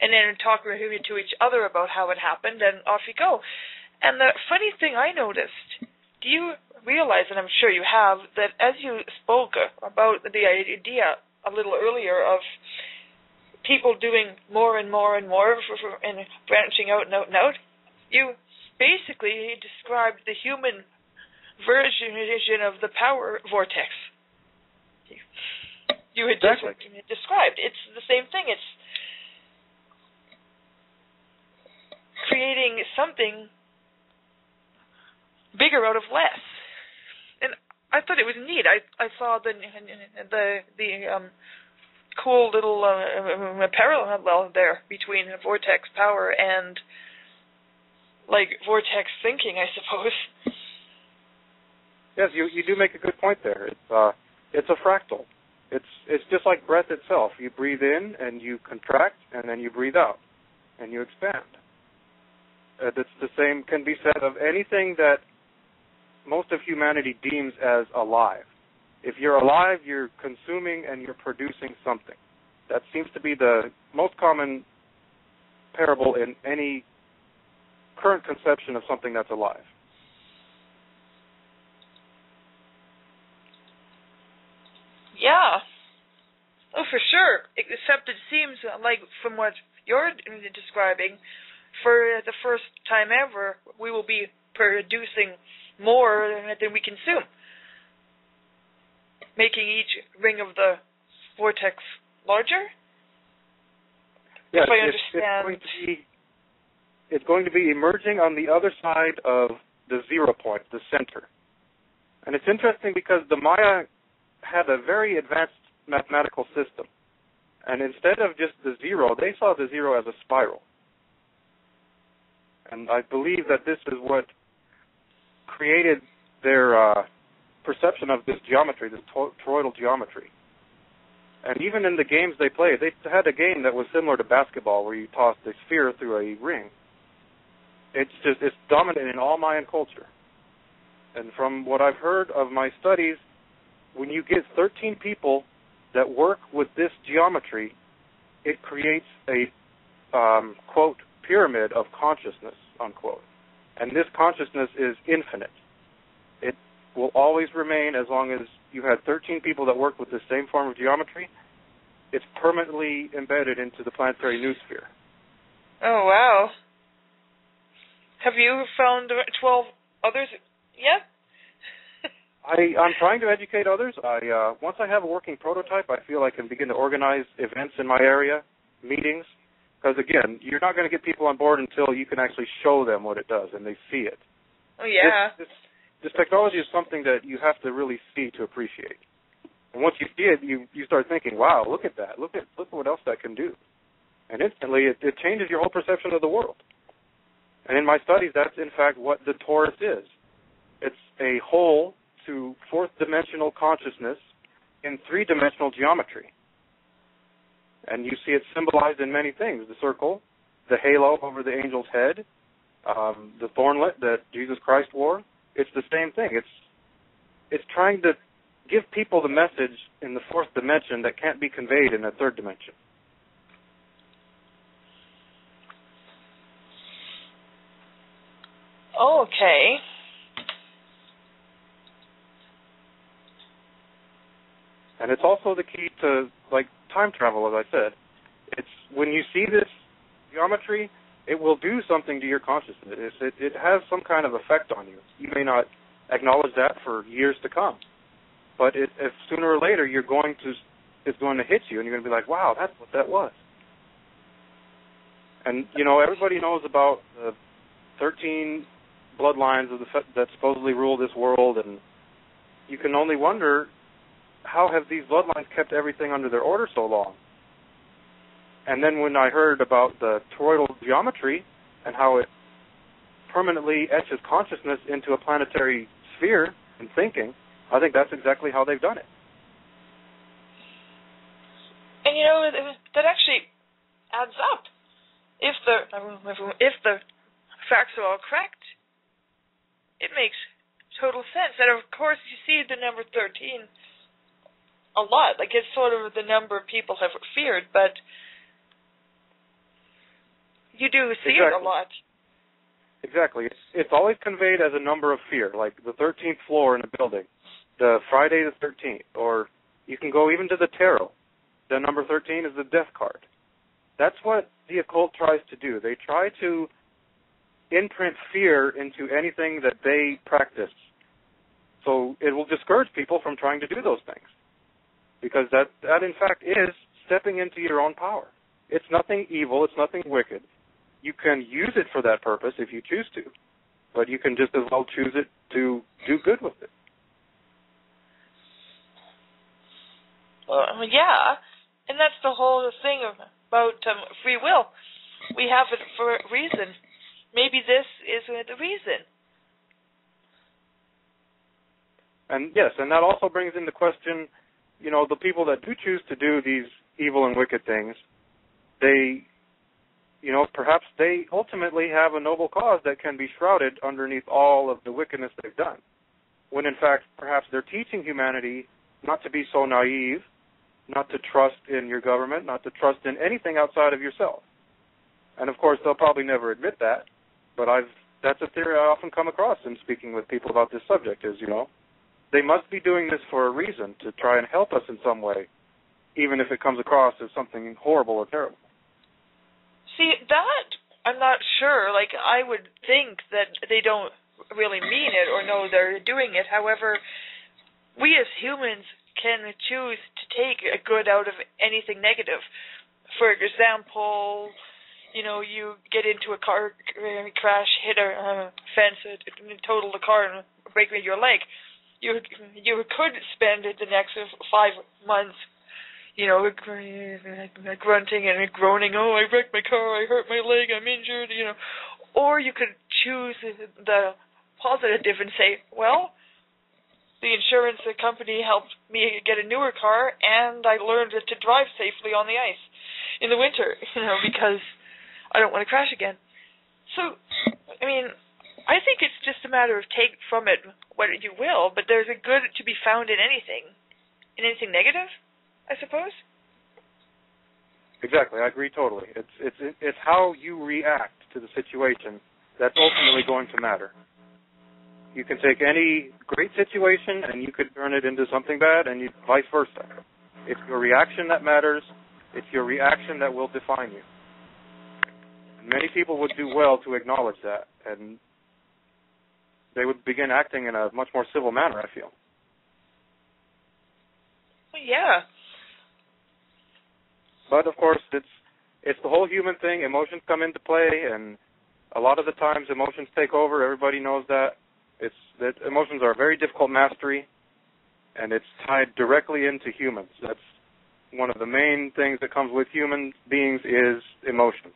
and then talk to each other about how it happened, and off you go. And the funny thing I noticed do you realize, and I'm sure you have, that as you spoke about the idea a little earlier of people doing more and more and more and branching out and out and out, you basically described the human version of the power vortex. You had exactly. just described. It's the same thing. It's creating something bigger out of less. And I thought it was neat. I I saw the the the um cool little uh, parallel there between vortex power and like vortex thinking, I suppose. Yes, you you do make a good point there. It's uh it's a fractal. It's it's just like breath itself. You breathe in and you contract, and then you breathe out, and you expand. Uh, that's the same can be said of anything that most of humanity deems as alive. If you're alive, you're consuming and you're producing something. That seems to be the most common parable in any current conception of something that's alive. Yeah. Oh, for sure. Except it seems like from what you're describing, for the first time ever, we will be producing more than we consume, making each ring of the vortex larger. Yes, if I understand. it's going to be it's going to be emerging on the other side of the zero point, the center. And it's interesting because the Maya had a very advanced mathematical system. And instead of just the zero, they saw the zero as a spiral. And I believe that this is what created their uh, perception of this geometry, this to- toroidal geometry. And even in the games they played, they had a game that was similar to basketball, where you tossed a sphere through a ring. It's just it's dominant in all Mayan culture. And from what I've heard of my studies, when you get 13 people that work with this geometry, it creates a um, quote pyramid of consciousness unquote. And this consciousness is infinite. It will always remain as long as you had 13 people that worked with the same form of geometry. It's permanently embedded into the planetary noosphere. Oh wow! Have you found twelve others yet? *laughs* I, I'm trying to educate others. I uh, once I have a working prototype, I feel I can begin to organize events in my area, meetings, because again, you're not going to get people on board until you can actually show them what it does and they see it. Oh yeah. This, this, this technology is something that you have to really see to appreciate. And once you see it, you you start thinking, "Wow, look at that! Look at look at what else that can do." And instantly, it, it changes your whole perception of the world. And in my studies, that's in fact what the torus is. It's a whole to fourth dimensional consciousness in three dimensional geometry. And you see it symbolized in many things the circle, the halo over the angel's head, um, the thornlet that Jesus Christ wore. It's the same thing. It's it's trying to give people the message in the fourth dimension that can't be conveyed in the third dimension. Okay. And it's also the key to like time travel, as I said. It's when you see this geometry, it will do something to your consciousness. It, it has some kind of effect on you. You may not acknowledge that for years to come, but it, if sooner or later you're going to, it's going to hit you, and you're going to be like, "Wow, that's what that was." And you know, everybody knows about the 13 bloodlines of the that supposedly rule this world, and you can only wonder how have these bloodlines kept everything under their order so long? And then when I heard about the toroidal geometry and how it permanently etches consciousness into a planetary sphere and thinking, I think that's exactly how they've done it. And you know that actually adds up. If the if the facts are all correct, it makes total sense. And of course, you see the number thirteen a lot. Like it's sort of the number of people have feared, but you do see exactly. it a lot. Exactly. It's it's always conveyed as a number of fear, like the thirteenth floor in a building, the Friday the thirteenth, or you can go even to the tarot. The number thirteen is the death card. That's what the occult tries to do. They try to imprint fear into anything that they practice. So it will discourage people from trying to do those things because that that in fact is stepping into your own power. It's nothing evil, it's nothing wicked. You can use it for that purpose if you choose to, but you can just as well choose it to do good with it. Well, yeah, and that's the whole thing about um, free will. We have it for a reason. Maybe this is the reason. And yes, and that also brings into question you know, the people that do choose to do these evil and wicked things, they, you know, perhaps they ultimately have a noble cause that can be shrouded underneath all of the wickedness they've done. When in fact, perhaps they're teaching humanity not to be so naive, not to trust in your government, not to trust in anything outside of yourself. And of course, they'll probably never admit that, but I've that's a theory I often come across in speaking with people about this subject is, you know, they must be doing this for a reason to try and help us in some way, even if it comes across as something horrible or terrible. See, that I'm not sure. Like I would think that they don't really mean it or know they're doing it. However, we as humans can choose to take a good out of anything negative. For example, you know, you get into a car crash, hit a uh, fence, total the car, and break your leg. You you could spend the next five months, you know, grunting and groaning. Oh, I wrecked my car. I hurt my leg. I'm injured. You know, or you could choose the positive and say, well, the insurance company helped me get a newer car, and I learned to drive safely on the ice in the winter. *laughs* You know, because I don't want to crash again. So, I mean, I think it's just a matter of take from it what you will, but there's a good to be found in anything. In anything negative, I suppose. Exactly, I agree totally. It's it's it's how you react to the situation that's ultimately going to matter. You can take any great situation and you could turn it into something bad, and you, vice versa. It's your reaction that matters. It's your reaction that will define you. Many people would do well to acknowledge that, and they would begin acting in a much more civil manner. I feel. Yeah. But of course, it's it's the whole human thing. Emotions come into play, and a lot of the times emotions take over. Everybody knows that. It's that emotions are a very difficult mastery, and it's tied directly into humans. That's one of the main things that comes with human beings is emotions.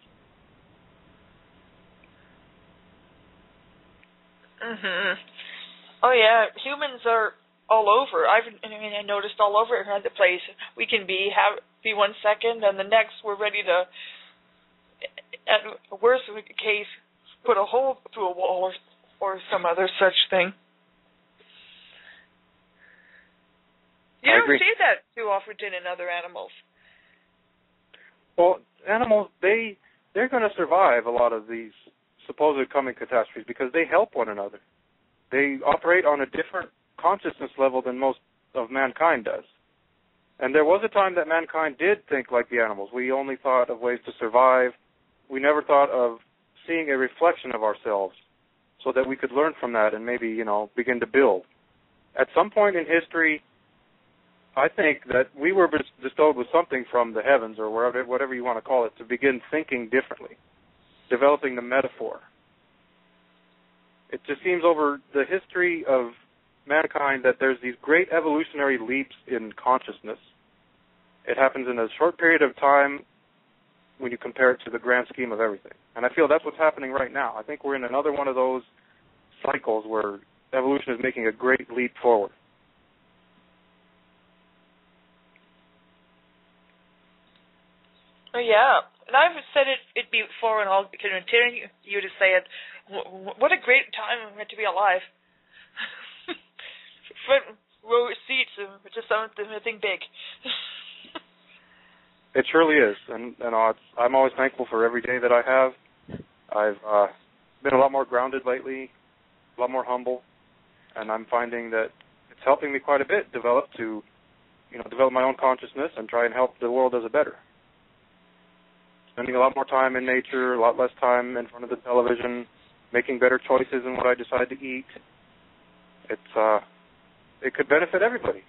Mhm. Oh yeah, humans are all over. I've I mean I noticed all over the place. We can be have be one second and the next we're ready to at worst case put a hole through a wall or or some other such thing. You I don't agree. see that too often in other animals. Well, animals they they're going to survive a lot of these supposed coming catastrophes because they help one another. They operate on a different consciousness level than most of mankind does. And there was a time that mankind did think like the animals. We only thought of ways to survive. We never thought of seeing a reflection of ourselves so that we could learn from that and maybe, you know, begin to build. At some point in history, I think that we were bestowed with something from the heavens or wherever, whatever you want to call it to begin thinking differently developing the metaphor. It just seems over the history of mankind that there's these great evolutionary leaps in consciousness. It happens in a short period of time when you compare it to the grand scheme of everything. And I feel that's what's happening right now. I think we're in another one of those cycles where evolution is making a great leap forward. Yeah, and I've said it it before, and I'll continue you to say it. What a great time to be alive! *laughs* Front row seats to something big. *laughs* it surely is, and and uh, I'm always thankful for every day that I have. I've uh, been a lot more grounded lately, a lot more humble, and I'm finding that it's helping me quite a bit develop to, you know, develop my own consciousness and try and help the world as a better spending a lot more time in nature, a lot less time in front of the television, making better choices in what I decide to eat. It's uh it could benefit everybody.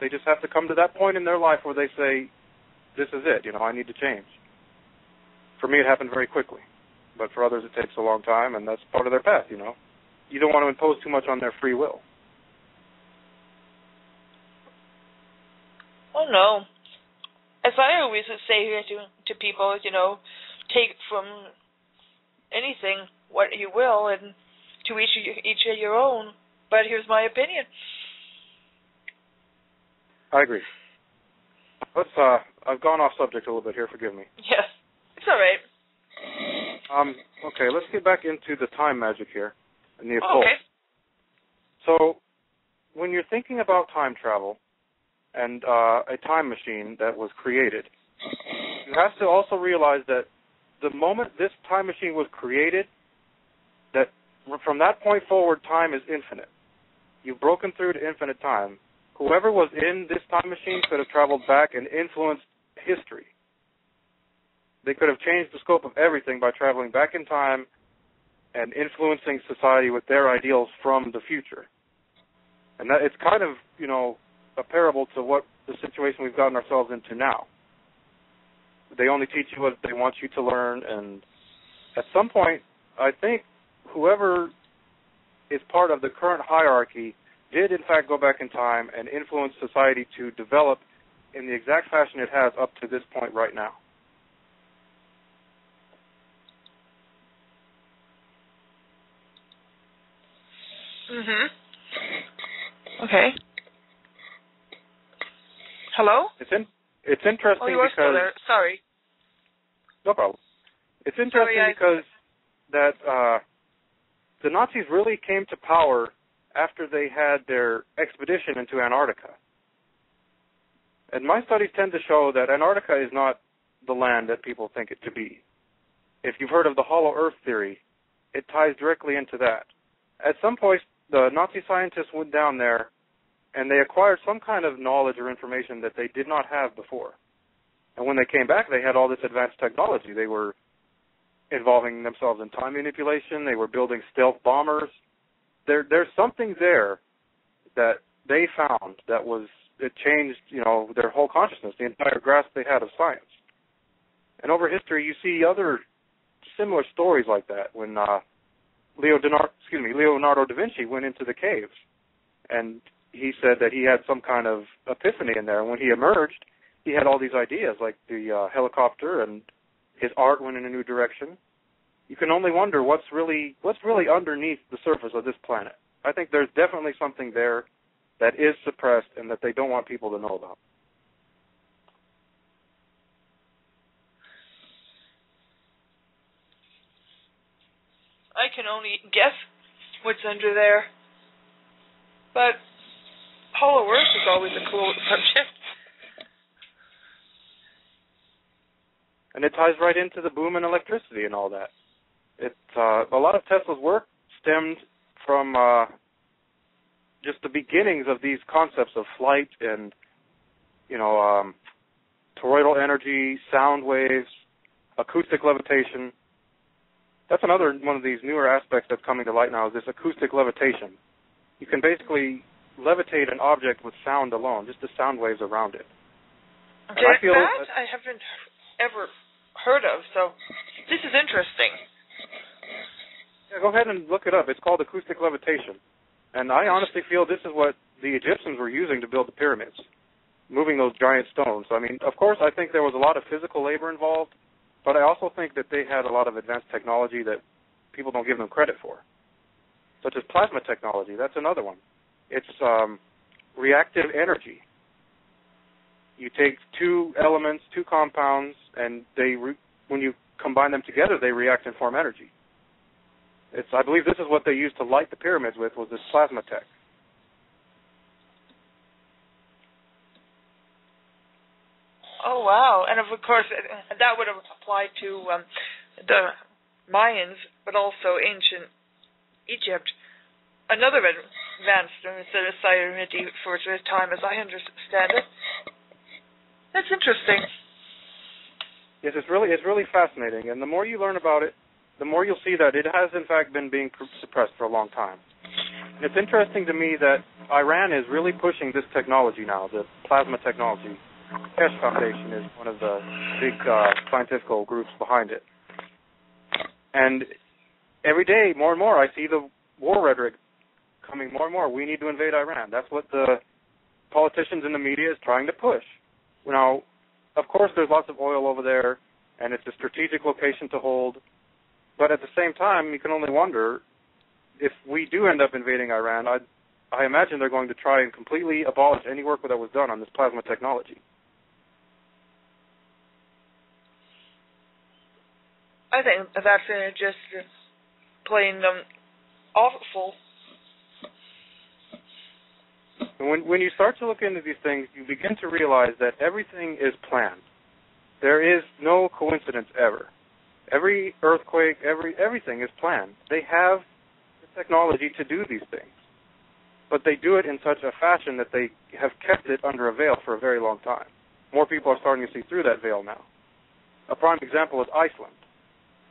They just have to come to that point in their life where they say, This is it, you know, I need to change. For me it happened very quickly. But for others it takes a long time and that's part of their path, you know. You don't want to impose too much on their free will. Oh no, as I always say to to people, you know, take from anything what you will, and to each each of your own. But here's my opinion. I agree. Let's. Uh, I've gone off subject a little bit here. Forgive me. Yes, it's all right. Um. Okay. Let's get back into the time magic here and the occult. Okay. So, when you're thinking about time travel and uh, a time machine that was created, you have to also realize that the moment this time machine was created, that from that point forward, time is infinite. You've broken through to infinite time. Whoever was in this time machine could have traveled back and influenced history. They could have changed the scope of everything by traveling back in time and influencing society with their ideals from the future. And that it's kind of, you know, a parable to what the situation we've gotten ourselves into now. They only teach you what they want you to learn and at some point I think whoever is part of the current hierarchy did in fact go back in time and influence society to develop in the exact fashion it has up to this point right now. Mhm. Okay. Hello? It's in, it's interesting Oh, you are because still there. Sorry. no problem. It's interesting Sorry, I- because that uh, the Nazis really came to power after they had their expedition into Antarctica. And my studies tend to show that Antarctica is not the land that people think it to be. If you've heard of the hollow earth theory, it ties directly into that. At some point, the Nazi scientists went down there and they acquired some kind of knowledge or information that they did not have before. And when they came back, they had all this advanced technology. They were involving themselves in time manipulation. They were building stealth bombers. There, there's something there that they found that was it changed, you know, their whole consciousness, the entire grasp they had of science. And over history, you see other similar stories like that. When uh, Leo Dinar- excuse me, Leonardo da Vinci went into the caves, and he said that he had some kind of epiphany in there. And when he emerged, he had all these ideas, like the uh, helicopter, and his art went in a new direction. You can only wonder what's really what's really underneath the surface of this planet. I think there's definitely something there that is suppressed and that they don't want people to know about. I can only guess what's under there. But Hollow Earth is always a cool *laughs* subject. and it ties right into the boom in electricity and all that. It uh, a lot of Tesla's work stemmed from uh, just the beginnings of these concepts of flight and you know um, toroidal energy, sound waves, acoustic levitation. That's another one of these newer aspects that's coming to light now is this acoustic levitation. You can basically levitate an object with sound alone, just the sound waves around it. And I that, feel that I haven't ever heard of, so this is interesting. Yeah, go ahead and look it up. It's called acoustic levitation. And I honestly feel this is what the Egyptians were using to build the pyramids, moving those giant stones. I mean, of course, I think there was a lot of physical labor involved, but I also think that they had a lot of advanced technology that people don't give them credit for, such as plasma technology. That's another one. It's um, reactive energy. You take two elements, two compounds, and they re- when you combine them together, they react and form energy. It's I believe this is what they used to light the pyramids with was this plasma tech. Oh wow! And of course, that would have applied to um, the Mayans, but also ancient Egypt. Another advanced society for its time, as I understand it. That's interesting. Yes, it's really it's really fascinating, and the more you learn about it, the more you'll see that it has in fact been being suppressed for a long time. And it's interesting to me that Iran is really pushing this technology now, the plasma technology. Keshe Foundation is one of the big uh, scientific groups behind it. And every day, more and more, I see the war rhetoric coming more and more. We need to invade Iran. That's what the politicians and the media is trying to push. Now, of course, there's lots of oil over there, and it's a strategic location to hold. But at the same time, you can only wonder if we do end up invading Iran. I, I imagine they're going to try and completely abolish any work that was done on this plasma technology. I think that's just plain um, awful. When when you start to look into these things, you begin to realize that everything is planned. There is no coincidence ever. Every earthquake, every everything is planned. They have the technology to do these things, but they do it in such a fashion that they have kept it under a veil for a very long time. More people are starting to see through that veil now. A prime example is Iceland.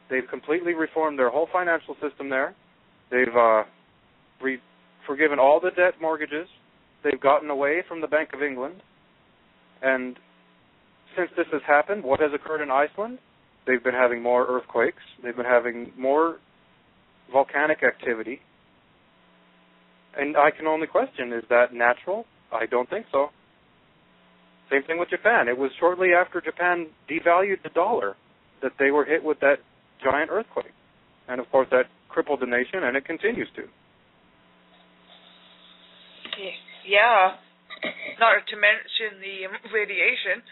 They've completely reformed their whole financial system there. They've uh, re- forgiven all the debt mortgages. They've gotten away from the Bank of England. And since this has happened, what has occurred in Iceland? They've been having more earthquakes. They've been having more volcanic activity. And I can only question is that natural? I don't think so. Same thing with Japan. It was shortly after Japan devalued the dollar that they were hit with that giant earthquake. And of course, that crippled the nation, and it continues to. Yeah, not to mention the radiation,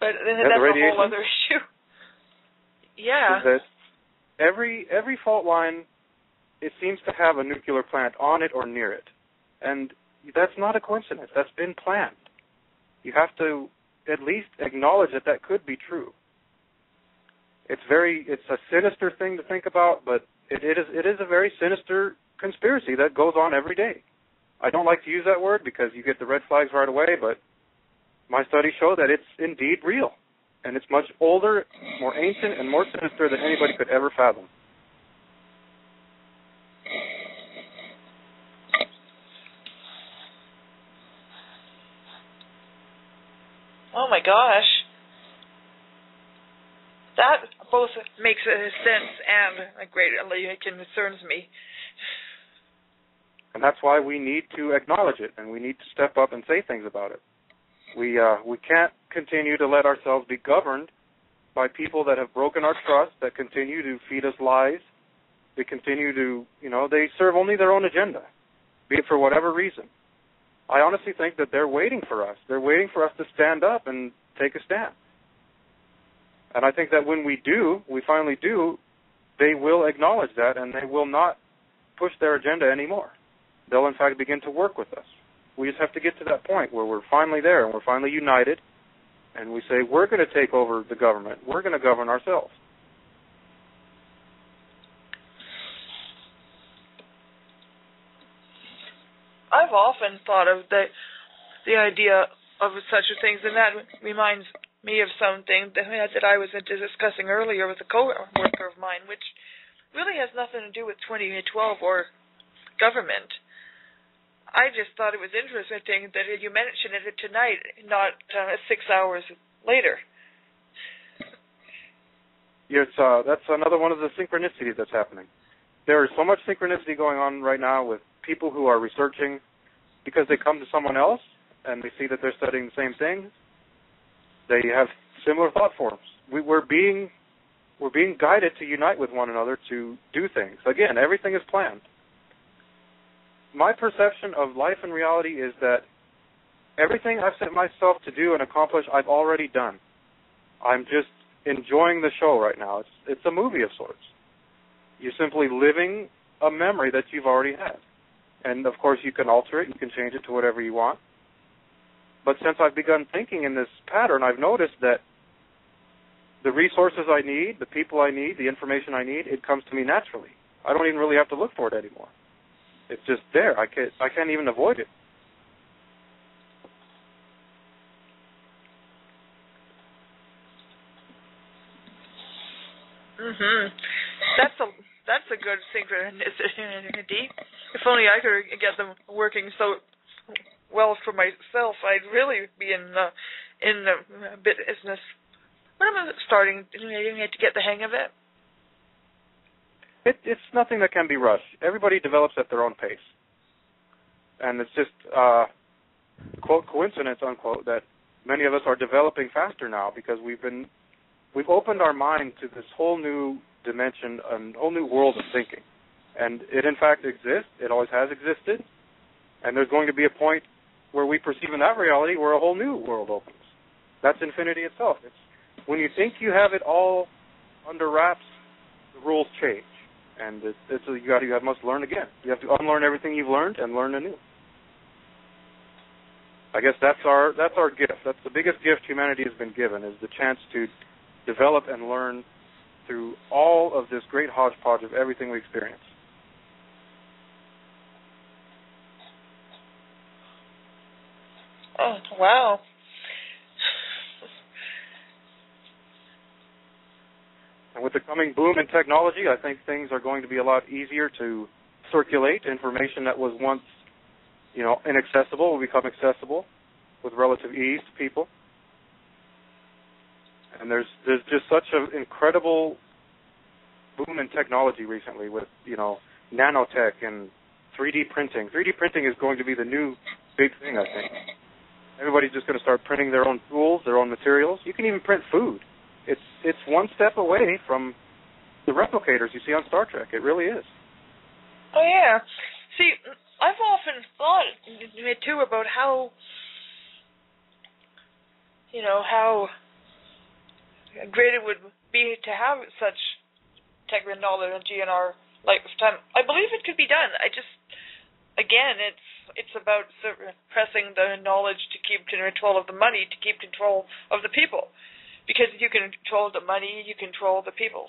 but then yeah, that's the a whole other issue. Yeah. Every every fault line, it seems to have a nuclear plant on it or near it, and that's not a coincidence. That's been planned. You have to at least acknowledge that that could be true. It's very it's a sinister thing to think about, but it, it is it is a very sinister conspiracy that goes on every day. I don't like to use that word because you get the red flags right away, but my studies show that it's indeed real. And it's much older, more ancient, and more sinister than anybody could ever fathom. Oh my gosh. That both makes sense and greatly concerns me. And that's why we need to acknowledge it and we need to step up and say things about it. We uh, we can't continue to let ourselves be governed by people that have broken our trust, that continue to feed us lies. They continue to, you know, they serve only their own agenda, be it for whatever reason. I honestly think that they're waiting for us. They're waiting for us to stand up and take a stand. And I think that when we do, we finally do, they will acknowledge that and they will not push their agenda anymore they'll in fact begin to work with us. We just have to get to that point where we're finally there and we're finally united and we say, we're going to take over the government. We're going to govern ourselves. I've often thought of the the idea of such things, and that reminds me of something that, that I was discussing earlier with a co-worker of mine, which really has nothing to do with 2012 or government. I just thought it was interesting that you mentioned it tonight, not uh, six hours later. Yes, uh, that's another one of the synchronicities that's happening. There is so much synchronicity going on right now with people who are researching because they come to someone else and they see that they're studying the same thing. They have similar thought forms. We, we're being we're being guided to unite with one another to do things. Again, everything is planned my perception of life and reality is that everything I've set myself to do and accomplish, I've already done. I'm just enjoying the show right now. It's it's a movie of sorts. You're simply living a memory that you've already had. And of course you can alter it, you can change it to whatever you want. But since I've begun thinking in this pattern, I've noticed that the resources I need, the people I need, the information I need, it comes to me naturally. I don't even really have to look for it anymore. It's just there. I can't I can't even avoid it. Mhm. That's a that's a good synchronicity. If only I could get them working so well for myself, I'd really be in the in the business. When am starting to get the hang of it? It, it's nothing that can be rushed. Everybody develops at their own pace, and it's just uh, quote coincidence unquote that many of us are developing faster now because we've been we've opened our mind to this whole new dimension, a whole new world of thinking, and it in fact exists. It always has existed. And there's going to be a point where we perceive in that reality where a whole new world opens. That's infinity itself. It's when you think you have it all under wraps, the rules change, and it's, it's you got you must learn again. You have to unlearn everything you've learned and learn anew. I guess that's our that's our gift. That's the biggest gift humanity has been given is the chance to develop and learn through all of this great hodgepodge of everything we experience. Oh, wow. And with the coming boom in technology, I think things are going to be a lot easier to circulate. Information that was once, you know, inaccessible will become accessible with relative ease to people. And there's there's just such an incredible boom in technology recently with, you know, nanotech and 3D printing. 3D printing is going to be the new big thing, I think. Everybody's just going to start printing their own tools, their own materials. You can even print food. It's it's one step away from the replicators you see on Star Trek. It really is. Oh yeah. See, I've often thought too about how you know how great it would be to have such technology in our lifetime. I believe it could be done. I just again, it's it's about suppressing the knowledge to keep control of the money, to keep control of the people because you can control the money, you control the people.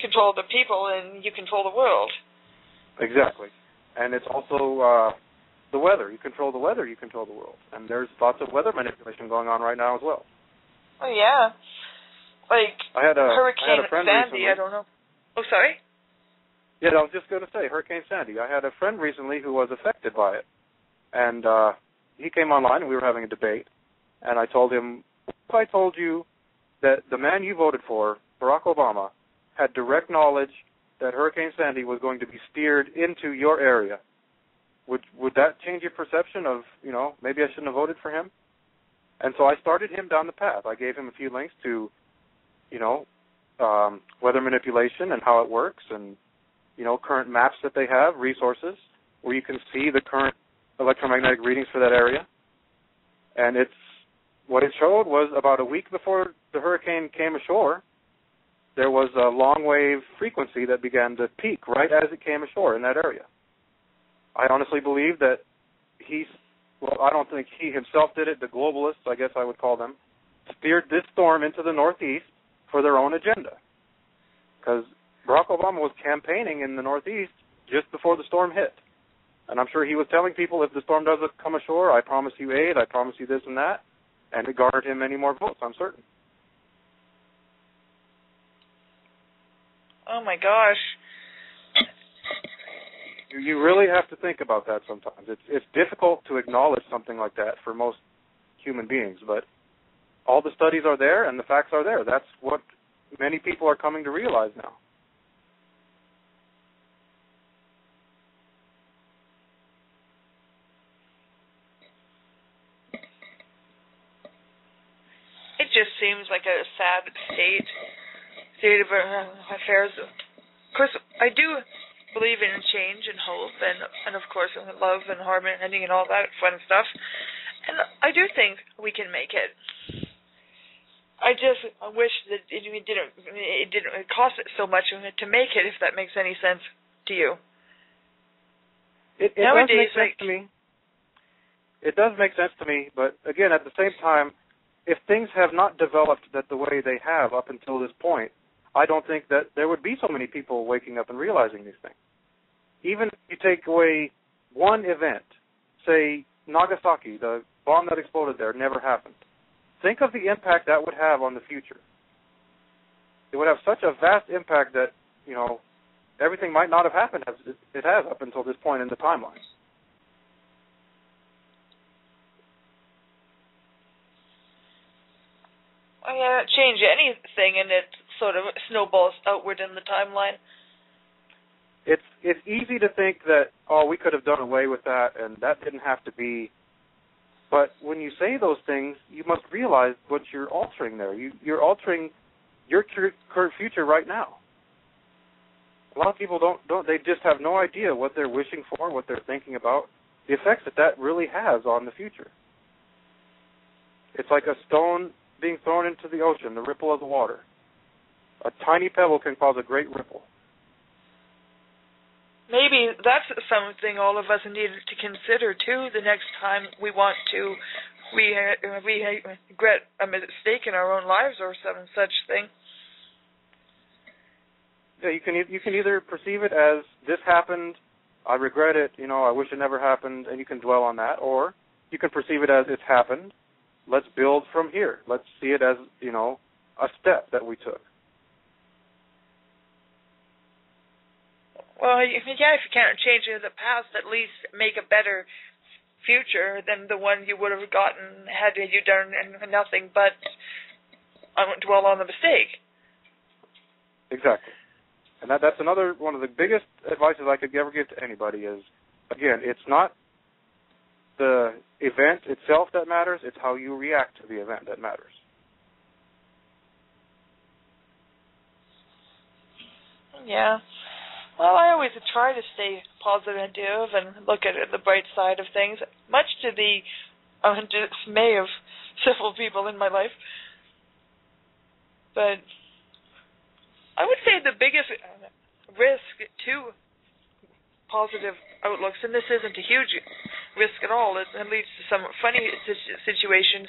Control the people, and you control the world. Exactly. And it's also uh, the weather. You control the weather, you control the world. And there's lots of weather manipulation going on right now as well. Oh, yeah. Like I had a, Hurricane I had a friend Sandy, recently. I don't know. Oh, sorry? Yeah, I was just going to say Hurricane Sandy. I had a friend recently who was affected by it, and uh, he came online and we were having a debate, and I told him, if I told you that the man you voted for, Barack Obama, had direct knowledge that Hurricane Sandy was going to be steered into your area, would would that change your perception of you know maybe I shouldn't have voted for him? And so I started him down the path. I gave him a few links to, you know, um, weather manipulation and how it works, and you know current maps that they have, resources where you can see the current electromagnetic readings for that area. And it's what it showed was about a week before the hurricane came ashore, there was a long wave frequency that began to peak right as it came ashore in that area. I honestly believe that he's, well, I don't think he himself did it, the globalists, I guess I would call them, steered this storm into the Northeast for their own agenda. Because Barack Obama was campaigning in the Northeast just before the storm hit. And I'm sure he was telling people if the storm doesn't come ashore, I promise you aid, I promise you this and that and it garnered him many more votes. I'm certain. Oh my gosh. You, really have to think about that sometimes. It's it's difficult to acknowledge something like that for most human beings, but all the studies are there and the facts are there. That's what many people are coming to realize now. It just seems like a sad state state of uh, affairs. Of course, I do believe in change and hope, and and of course love and harmony and all that fun stuff. And I do think we can make it. I just wish that it didn't it didn't cost it so much to make it. If that makes any sense to you. It, it Nowadays, does make sense like- to me. It does make sense to me, but again, at the same time, if things have not developed that the way they have up until this point, I don't think that there would be so many people waking up and realizing these things. Even if you take away one event, say Nagasaki, the bomb that exploded there never happened. Think of the impact that would have on the future. It would have such a vast impact that, you know, everything might not have happened as it has up until this point in the timeline. I can't change anything, and it sort of snowballs outward in the timeline. it's it's easy to think that oh we could have done away with that and that didn't have to be but when you say those things you must realize what you're altering there you you're altering your current future right now a lot of people don't don't they just have no idea what they're wishing for what they're thinking about the effects that that really has on the future. It's like a stone being thrown into the ocean, the ripple of the water. A tiny pebble can cause a great ripple. Maybe that's something all of us need to consider too. The next time we want to we uh, we regret a mistake in our own lives or some such thing. Yeah, you can you can either perceive it as this happened, I regret it, you know, I wish it never happened, and you can dwell on that, or you can perceive it as it's happened. Let's build from here. Let's see it as you know a step that we took. Well, yeah, if you can't change the past, at least make a better future than the one you would have gotten had you done nothing but dwell on the mistake. Exactly. And that that's another one of the biggest advices I could ever give to anybody is again, it's not the event itself that matters, it's how you react to the event that matters. Yeah. Well, I always try to stay positive and look at the bright side of things, much to the uh, dismay of *laughs* several people in my life. But I would say the biggest risk to positive outlooks, and this isn't a huge risk at all, it leads to some funny situations,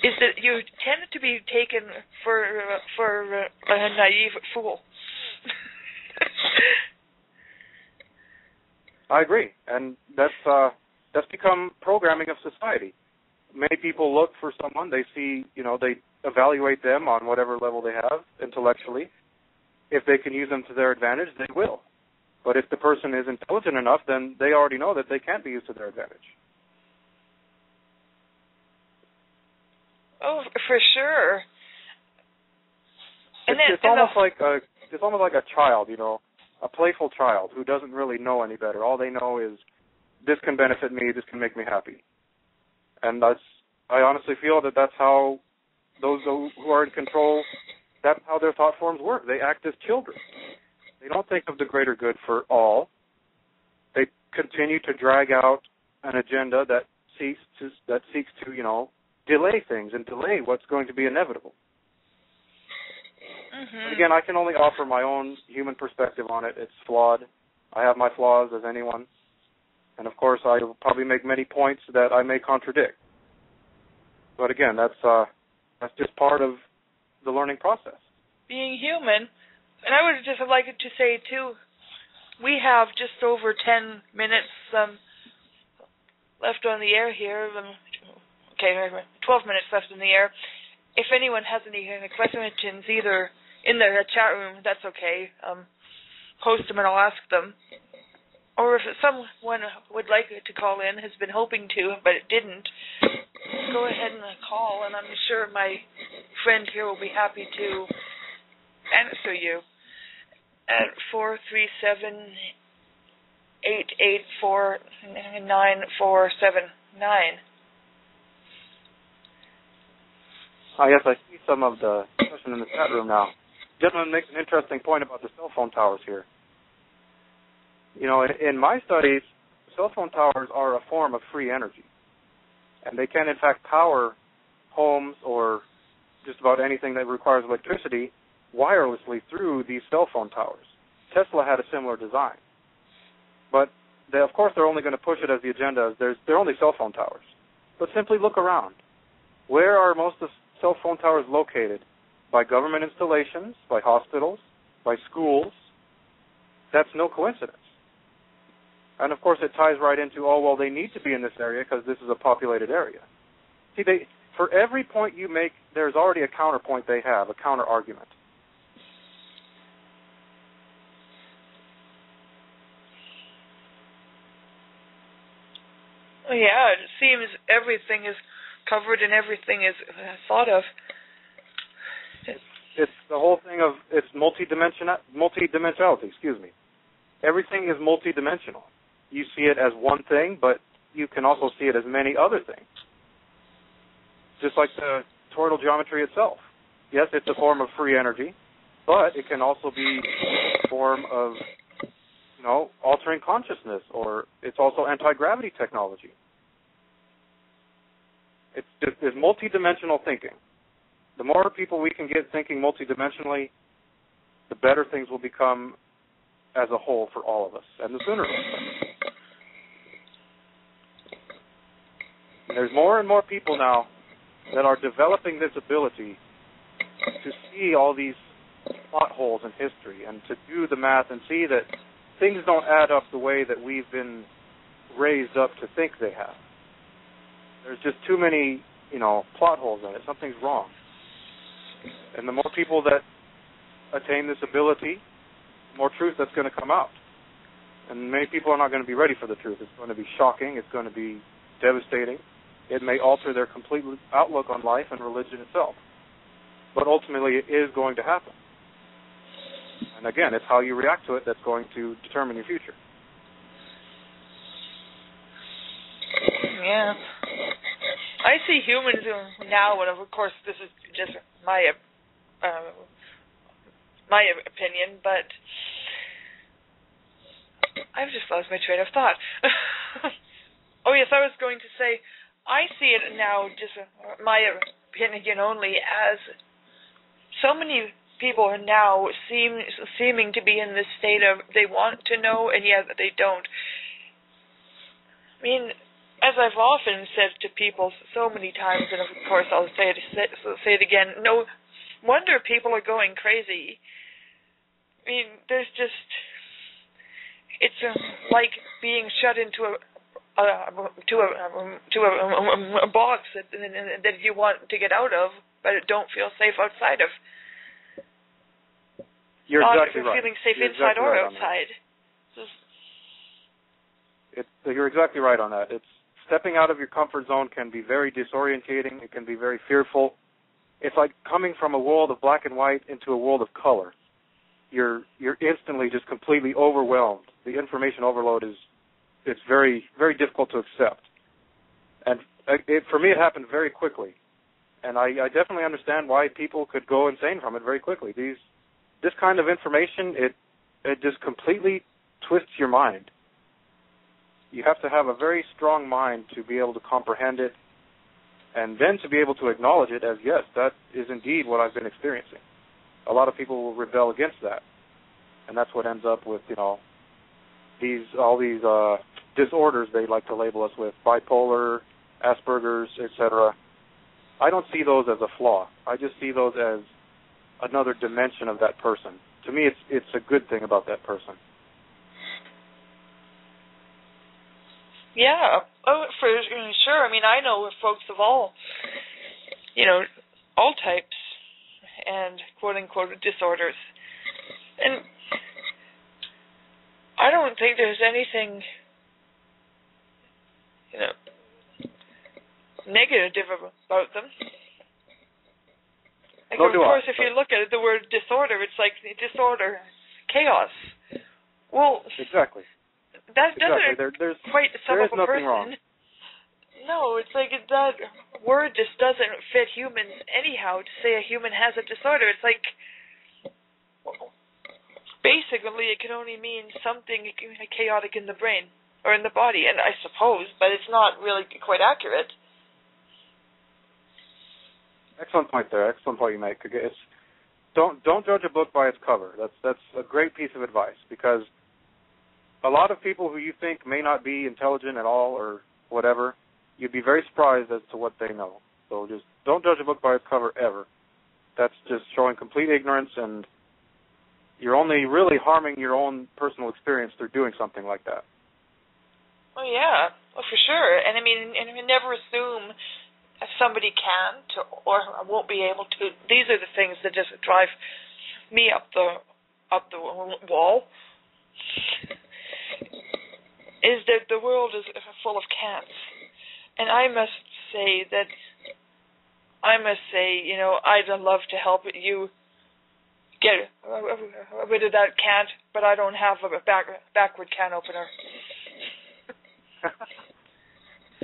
is that you tend to be taken for for a naive fool. I agree, and that's uh, that's become programming of society. Many people look for someone they see, you know, they evaluate them on whatever level they have intellectually. If they can use them to their advantage, they will. But if the person is intelligent enough, then they already know that they can't be used to their advantage. Oh, for sure. And it's, then, it's almost the... like a it's almost like a child, you know a playful child who doesn't really know any better. All they know is this can benefit me, this can make me happy. And that's I honestly feel that that's how those who are in control that's how their thought forms work. They act as children. They don't think of the greater good for all. They continue to drag out an agenda that seeks to that seeks to, you know, delay things and delay what's going to be inevitable. Mm-hmm. But again, I can only offer my own human perspective on it. It's flawed. I have my flaws as anyone. And of course, I will probably make many points that I may contradict. But again, that's uh, that's just part of the learning process. Being human, and I would just like to say too, we have just over ten minutes um, left on the air here. Um, okay, twelve minutes left in the air. If anyone has any questions, either in the chat room, that's okay. Um, post them and I'll ask them. Or if someone would like to call in, has been hoping to, but it didn't, go ahead and call, and I'm sure my friend here will be happy to answer you at four three seven eight eight four nine four seven nine. I guess I see some of the discussion in the chat room now gentleman makes an interesting point about the cell phone towers here. You know, in, in my studies, cell phone towers are a form of free energy, and they can in fact power homes or just about anything that requires electricity wirelessly through these cell phone towers. Tesla had a similar design, but they, of course they're only going to push it as the agenda. There's they're only cell phone towers, but simply look around. Where are most of the cell phone towers located? By government installations, by hospitals, by schools. That's no coincidence. And of course, it ties right into, oh, well, they need to be in this area because this is a populated area. See, they, for every point you make, there's already a counterpoint they have, a counter argument. Yeah, it seems everything is covered and everything is thought of it's the whole thing of it's multi-dimensional multi-dimensionality. Excuse me. Everything is multi-dimensional. You see it as one thing, but you can also see it as many other things. Just like the toroidal geometry itself. Yes, it's a form of free energy, but it can also be a form of, you know, altering consciousness, or it's also anti-gravity technology. It's it's multi-dimensional thinking. The more people we can get thinking multi-dimensionally, the better things will become as a whole for all of us, and the sooner. There's more and more people now that are developing this ability to see all these plot holes in history and to do the math and see that things don't add up the way that we've been raised up to think they have. There's just too many, you know, plot holes in it. Something's wrong. And the more people that attain this ability, more truth that's going to come out. And many people are not going to be ready for the truth. It's going to be shocking. It's going to be devastating. It may alter their complete outlook on life and religion itself. But ultimately, it is going to happen. And again, it's how you react to it that's going to determine your future. Yeah. I see humans now, and of course, this is just my uh, my opinion, but I've just lost my train of thought. *laughs* oh yes, I was going to say I see it now, just my opinion only, as so many people are now seem seeming to be in this state of they want to know and yet they don't. I mean, as I've often said to people so many times, and of course I'll say it say it again. No wonder people are going crazy. I mean, there's just it's uh, like being shut into a uh, to a to a, a, a box that that you want to get out of, but don't feel safe outside of. You're Not exactly right. feeling safe You're inside exactly or right outside. It, you're exactly right on that. It's stepping out of your comfort zone can be very disorientating. It can be very fearful. It's like coming from a world of black and white into a world of color. You're you're instantly just completely overwhelmed. The information overload is it's very very difficult to accept. And uh, it, for me, it happened very quickly, and I, I definitely understand why people could go insane from it very quickly. These this kind of information it it just completely twists your mind you have to have a very strong mind to be able to comprehend it and then to be able to acknowledge it as yes that is indeed what i've been experiencing. A lot of people will rebel against that. And that's what ends up with you know these all these uh disorders they like to label us with bipolar asperger's etc i don't see those as a flaw. I just see those as another dimension of that person. To me it's it's a good thing about that person Yeah, oh, for sure. I mean, I know folks of all, you know, all types and quote unquote disorders, and I don't think there's anything, you know, negative about them. Like, Nor of do I, course, if you look at it, the word disorder, it's like disorder, chaos. Well, exactly that exactly doesn't there, there's quite sum there up a nothing person. wrong. No, it's like that word just doesn't fit humans anyhow. To say a human has a disorder, it's like basically it can only mean something chaotic in the brain or in the body, and I suppose, but it's not really quite accurate. Excellent point there. Excellent point you make. It's, don't don't judge a book by its cover. That's that's a great piece of advice because a lot of people who you think may not be intelligent at all or whatever, you'd be very surprised as to what they know. So just don't judge a book by its cover ever. That's just showing complete ignorance and you're only really harming your own personal experience through doing something like that. Oh yeah, well, for sure. And I mean, and never assume somebody can't or won't be able to. These are the things that just drive me up the up the wall. Is that the world is full of can'ts, and I must say that I must say, you know, I'd love to help you get rid of that can't, but I don't have a back backward can opener.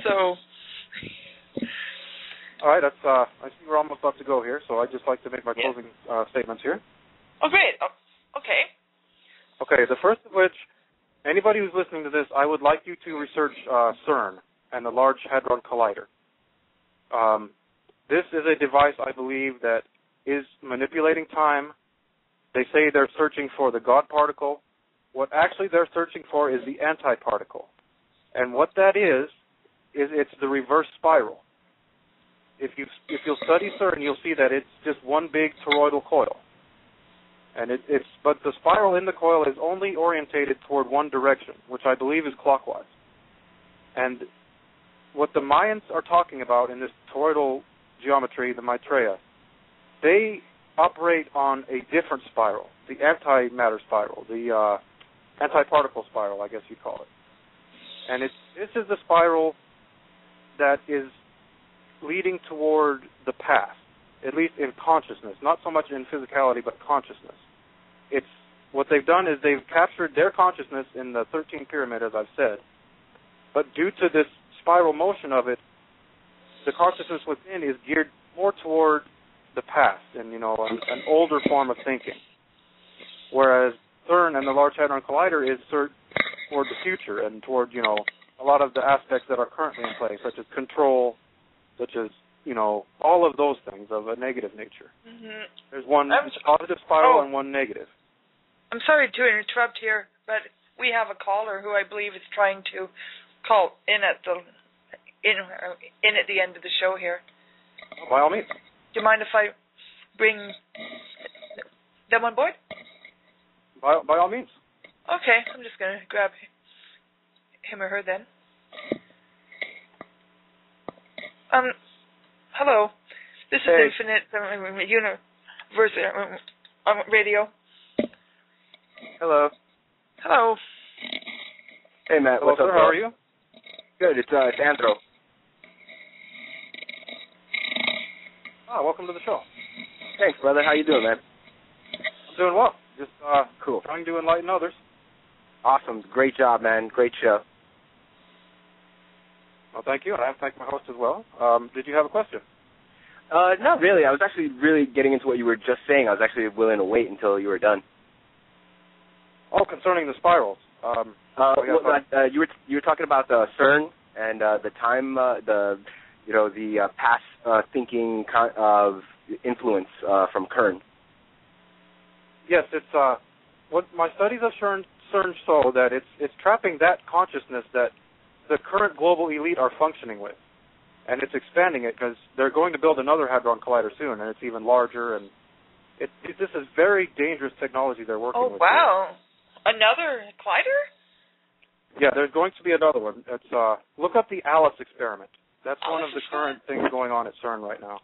so All right, that's uh I think we're almost about to go here, so I'd just like to make my Yeah. closing uh, statements here. Oh, great. Oh, okay. Okay, the first of which anybody who's listening to this, I would like you to research uh, CERN and the Large Hadron Collider. Um, this is a device, I believe, that is manipulating time. They say they're searching for the God particle. What actually they're searching for is the antiparticle. And what that is, is it's the reverse spiral. If you if you'll study CERN, you'll see that it's just one big toroidal coil, and it, it's but the spiral in the coil is only orientated toward one direction, which I believe is clockwise. And what the Mayans are talking about in this toroidal geometry, the Maitreya, they operate on a different spiral, the antimatter spiral, the uh, antiparticle spiral, I guess you'd call it. And it's, this is the spiral that is leading toward the past, at least in consciousness, not so much in physicality, but consciousness. It's what they've done is they've captured their consciousness in the 13th pyramid, as I've said, but due to this spiral motion of it, the consciousness within is geared more toward the past and you know an, an older form of thinking, whereas CERN and the Large Hadron Collider is sort toward the future and toward you know a lot of the aspects that are currently in play, such as control, such as you know all of those things of a negative nature. Mm-hmm. There's one I'm- positive spiral oh. and one negative. I'm sorry to interrupt here, but we have a caller who I believe is trying to call in at the in uh, in at the end of the show here. By all means. Do you mind if I bring them on board? By, by all means. Okay, I'm just gonna grab him or her then. Um, hello. This is Hey. Infinite Universe um, um, Radio. Hello. Hello. Hey Matt, Hello, what's sir. up? How are you? Good. It's uh, it's Andro. Ah, welcome to the show. Thanks, brother. How you doing, man? I'm doing well. Just uh, Cool. trying to enlighten others. Awesome. Great job, man. Great show. Well, thank you, and I have to thank my host as well. Um, did you have a question? Uh, not really. I was actually really getting into what you were just saying. I was actually willing to wait until you were done. Oh, concerning the spirals. Um, Uh, well, uh, you were you were talking about the CERN and uh, the time, uh, the you know the uh, past uh, thinking con- of influence uh, from Kern. yes, it's uh, what my studies of CERN, CERN show that it's it's trapping that consciousness that the current global elite are functioning with, and it's expanding it because they're going to build another hadron collider soon, and it's even larger. And it, it this is very dangerous technology they're working Oh with. Oh, wow. Another collider? Yeah, there's going to be another one. It's uh, look up the Alice experiment. That's one of the current things going on at CERN right now.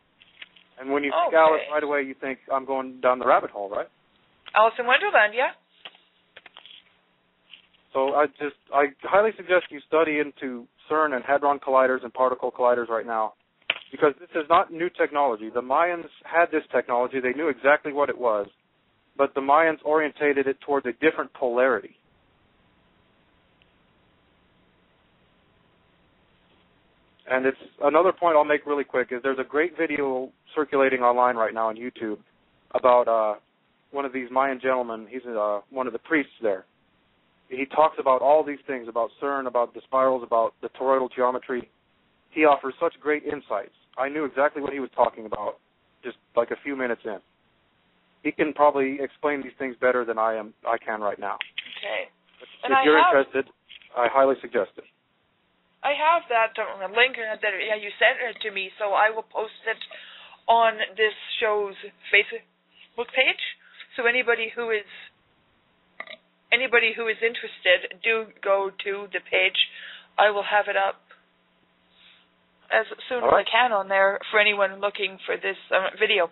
And when you think Okay. Alice, right away you think I'm going down the rabbit hole, right? Alice in Wonderland, yeah. So I just I highly suggest you study into CERN and hadron colliders and particle colliders right now, because this is not new technology. The Mayans had this technology; they knew exactly what it was, but the Mayans orientated it towards a different polarity. And it's another point I'll make really quick is there's a great video circulating online right now on YouTube about uh, one of these Mayan gentlemen. He's uh, one of the priests there he talks about all these things about CERN, about the spirals, about the toroidal geometry. He offers such great insights. I knew exactly what he was talking about just like a few minutes in. He can probably explain these things better than I am I can right now. Okay. But if you're have- interested, I highly suggest it. I have that uh, link that yeah, you sent it to me, so I will post it on this show's Facebook page. So anybody who is anybody who is interested, do go to the page. I will have it up as soon All as. I can on there for anyone looking for this um, video.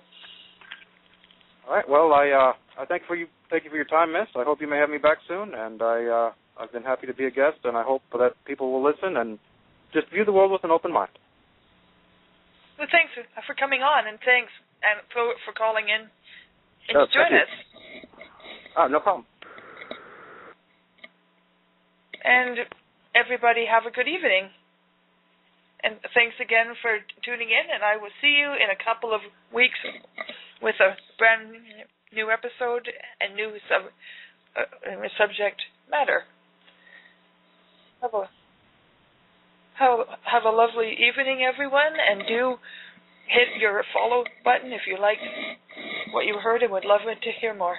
All right. Well, I uh, I thank for you thank you for your time, Miss. I hope you may have me back soon, and I uh, I've been happy to be a guest, and I hope that people will listen and just view the world with an open mind. Well, thanks for coming on, and thanks and for for calling in and Oh, to join you. us. Oh, no problem. And everybody have a good evening. And thanks again for tuning in, and I will see you in a couple of weeks with a brand new episode and new sub, uh, subject matter. Have a have, have a lovely evening, everyone, and do hit your follow button if you liked what you heard and would love to hear more.